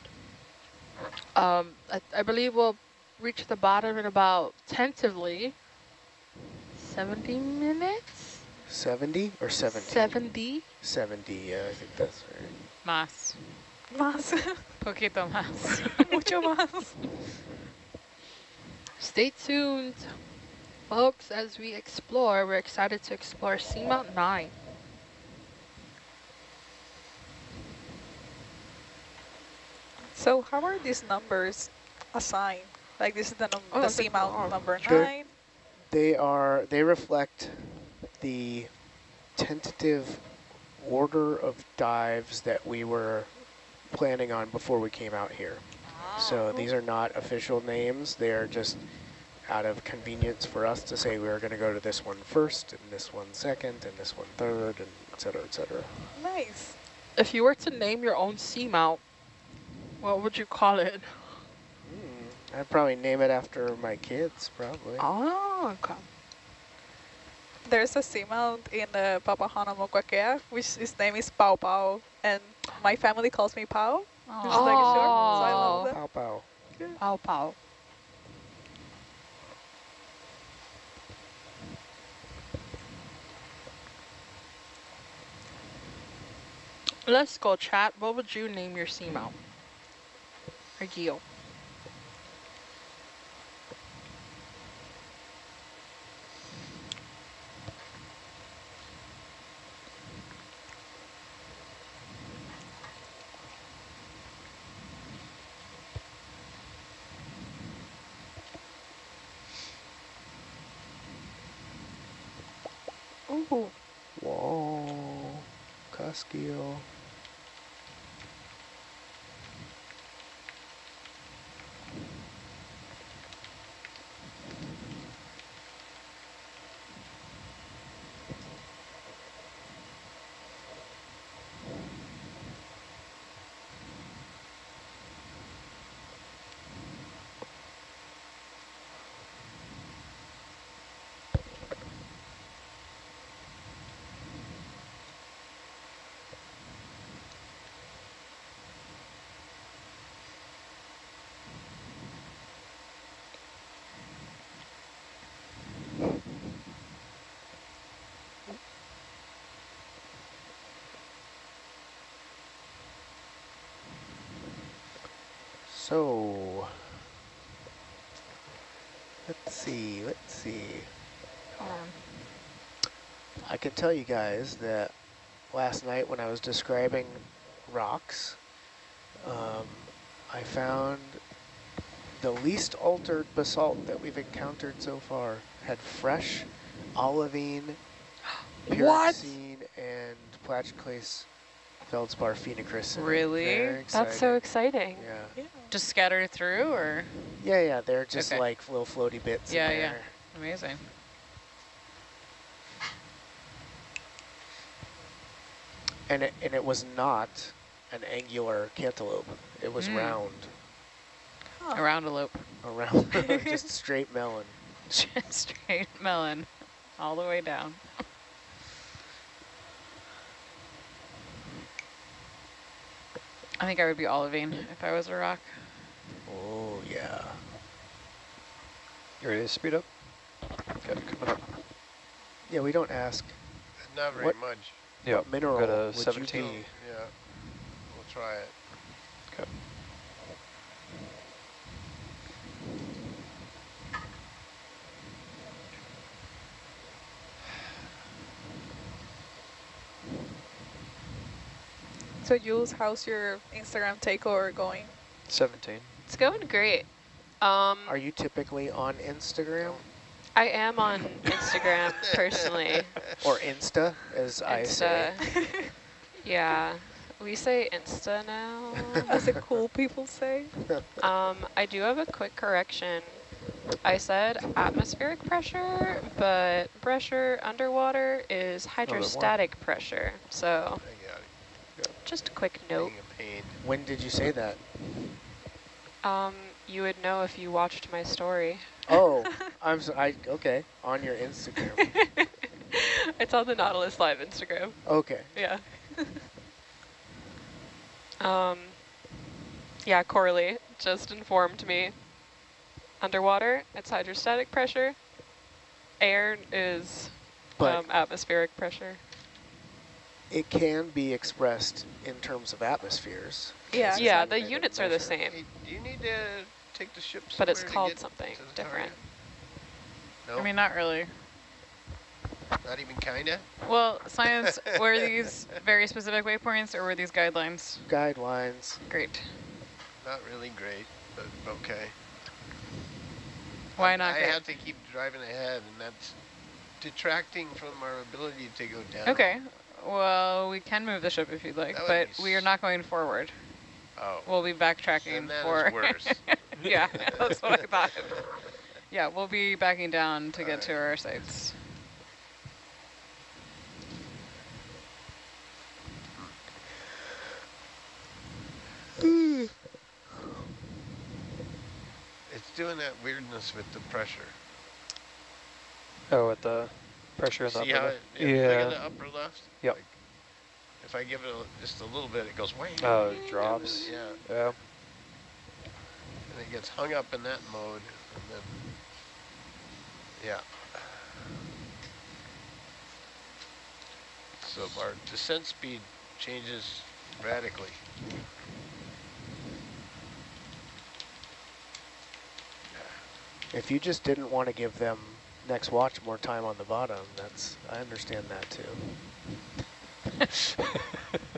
Um, I, I believe we'll reach the bottom in about tentatively 70 minutes? 70 or 70? 70? 70, yeah, I think that's right. Más. Más. Poquito más. Mucho más. Stay tuned, folks, as we explore. We're excited to explore Seamount 9. So how are these numbers assigned? Like this is the, num Oh, the seamount oh, number sure. nine. They are, they reflect the tentative order of dives that we were planning on before we came out here. So ah. these are not official names. They are just out of convenience for us to say we are going to go to this one first, and this one second, and this one third, and et cetera, et cetera. Nice. If you were to name your own seamount, what would you call it? Hmm, I'd probably name it after my kids, probably. Oh, okay. There's a seamount in uh, the Papahanaumokuakea, which his name is Pau Pau, and my family calls me Pau. Just like oh. short, so I love that. Pow pow. Pow pow. Let's go, chat. What would you name your seamount? Or guyot? Whoa. Casquillo. So, let's see, let's see. I can tell you guys that last night when I was describing rocks, um, I found the least altered basalt that we've encountered so far had fresh olivine, What? pyroxene, and plagioclase feldspar phenocryst. Really? That's so exciting. exciting. Yeah. Just scatter through, or? Yeah, yeah, they're just Okay. like little floaty bits. in Yeah, yeah. Amazing. And it, and it was not an angular cantaloupe. It was Mm. round. A roundalope. A round, just straight melon. Just Straight melon, all the way down. I think I would be olivine if I was a rock. Oh, yeah. You ready to speed up? Okay, coming up. Yeah, we don't ask. Not very What- much. Yeah, mineral got a would you 17. be? Yeah, we'll try it. Okay. So Jules, how's your Instagram takeover going? 17. It's going great. Um, Are you typically on Instagram I am on Instagram personally. or Insta, as I say? Insta. yeah, we say Insta now. As the cool people say. Um, I do have a quick correction. I said atmospheric pressure, but pressure underwater is hydrostatic pressure. So just a quick note. When did you say that? Um, you would know if you watched my story. Oh, I'm so, I okay on your Instagram. It's on the Nautilus Live Instagram. Okay. Yeah. um, yeah, Corley just informed me. Underwater, it's hydrostatic pressure. Air is But- um, atmospheric pressure. It can be expressed in terms of atmospheres. Yeah, It's yeah, the units to are the same, Do you need to take the ship but it's somewhere to called get something to different. No? I mean, not really. Not even kinda? Well, science, were these very specific waypoints or were these guidelines? Guidelines. Great. Not really great, but okay. Why not I great? have to keep driving ahead, and that's detracting from our ability to go down. Okay. Well, we can move the ship if you'd like, but we are not going forward. Oh. We'll be backtracking for. yeah, that's what I thought. Yeah, we'll be backing down to get to our sites. It's doing that weirdness with the pressure. Oh, with the pressure in the See upper how left? it, yeah. Look Yeah. at the upper left? Yep. Like, if I give it a, just a little bit, it goes way. Oh, it drops. Yeah. Yeah. And it gets hung up in that mode, and then, yeah. So our descent speed changes radically. If you just didn't want to give them next watch more time on the bottom, that's I understand that too.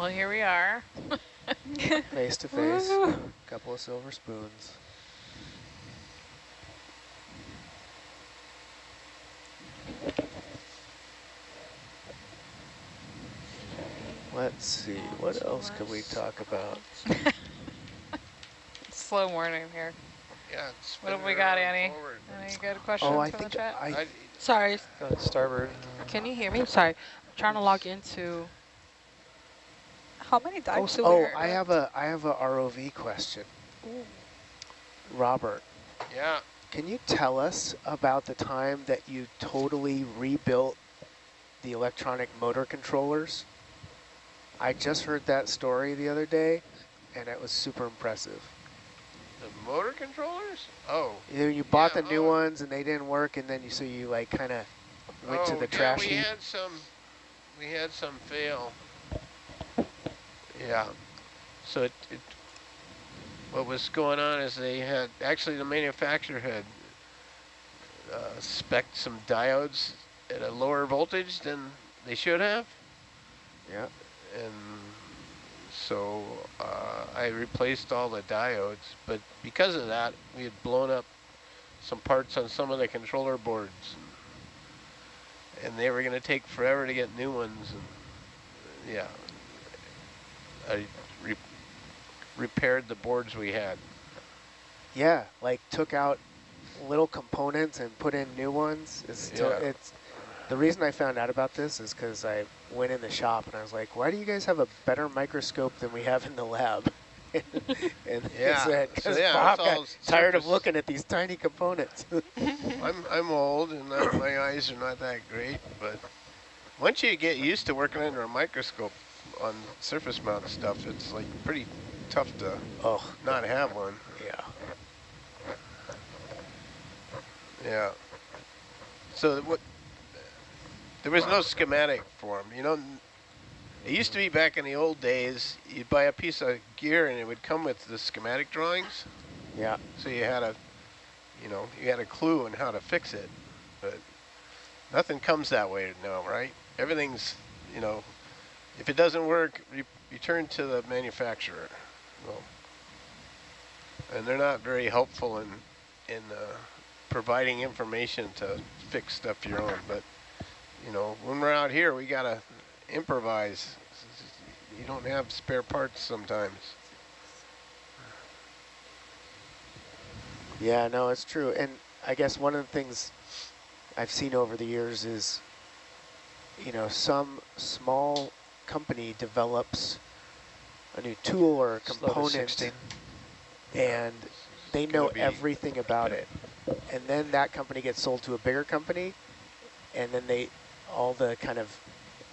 Well, here we are. face to face, A couple of silver spoons. Let's see, what else can we talk about? Slow morning here. Yeah, it's What have we got, Annie? forward. Any good questions Oh, I from the think chat? I, Sorry. Uh, starboard. Can you hear me? Sorry. I'm trying to log into. How many dives oh, do oh, we I have a I have a ROV question. Robert, Yeah. can you tell us about the time that you totally rebuilt the electronic motor controllers? I just heard that story the other day, and it was super impressive. The motor controllers? Oh. You, you bought Yeah, the new oh. ones, and they didn't work, and then you so you like kind of went to Oh, the yeah, trash we heap. had some, we had some fail. Yeah. So it, it, what was going on is they had, actually the manufacturer had uh, spec some diodes at a lower voltage than they should have. Yeah. And so uh, I replaced all the diodes, but because of that, we had blown up some parts on some of the controller boards. And they were going to take forever to get new ones. And yeah, I re repaired the boards we had. Yeah, like took out little components and put in new ones. It's still, Yeah. it's the reason I found out about this is because I went in the shop and I was like, why do you guys have a better microscope than we have in the lab? and Yeah, head, so yeah, Bob got all tired of looking at these tiny components. I'm I'm old and uh, my eyes are not that great, but once you get used to working under a microscope on surface mount stuff, it's like pretty tough to oh. not have one. Yeah. Yeah. So what? There was no schematic for them. You know, it used to be back in the old days. You'd buy a piece of gear and it would come with the schematic drawings. Yeah. So you had a, you know, you had a clue on how to fix it, but nothing comes that way now, right? Everything's, you know, if it doesn't work, you turn to the manufacturer. Well, and they're not very helpful in in uh, providing information to fix stuff your own. But you know, when we're out here, we gotta improvise. You don't have spare parts sometimes. Yeah, no, it's true. And I guess one of the things I've seen over the years is, you know, some small company develops a new tool or a component and they know everything about it. And then that company gets sold to a bigger company and then they, all the kind of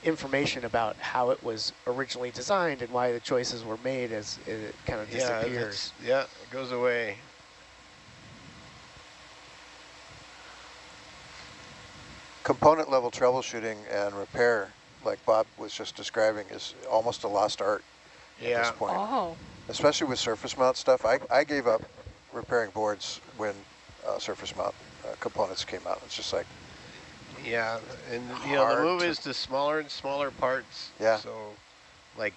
information about how it was originally designed and why the choices were made as it kind of Yeah, disappears. it's- yeah, it goes away. Component level troubleshooting and repair, like Bob was just describing, is almost a lost art at this point. Oh. Especially with surface mount stuff. I, I gave up repairing boards when uh, surface mount uh, components came out. It's just like, Yeah, and you know the move to- is to smaller and smaller parts. Yeah. So, like,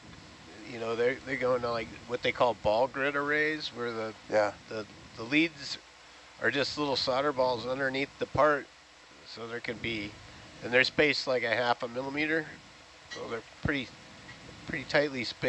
you know, they're they're going to like what they call ball grid arrays, where the yeah, the the leads are just little solder balls underneath the part, so there can be, and they're spaced like a half a millimeter, so they're pretty pretty tightly spaced.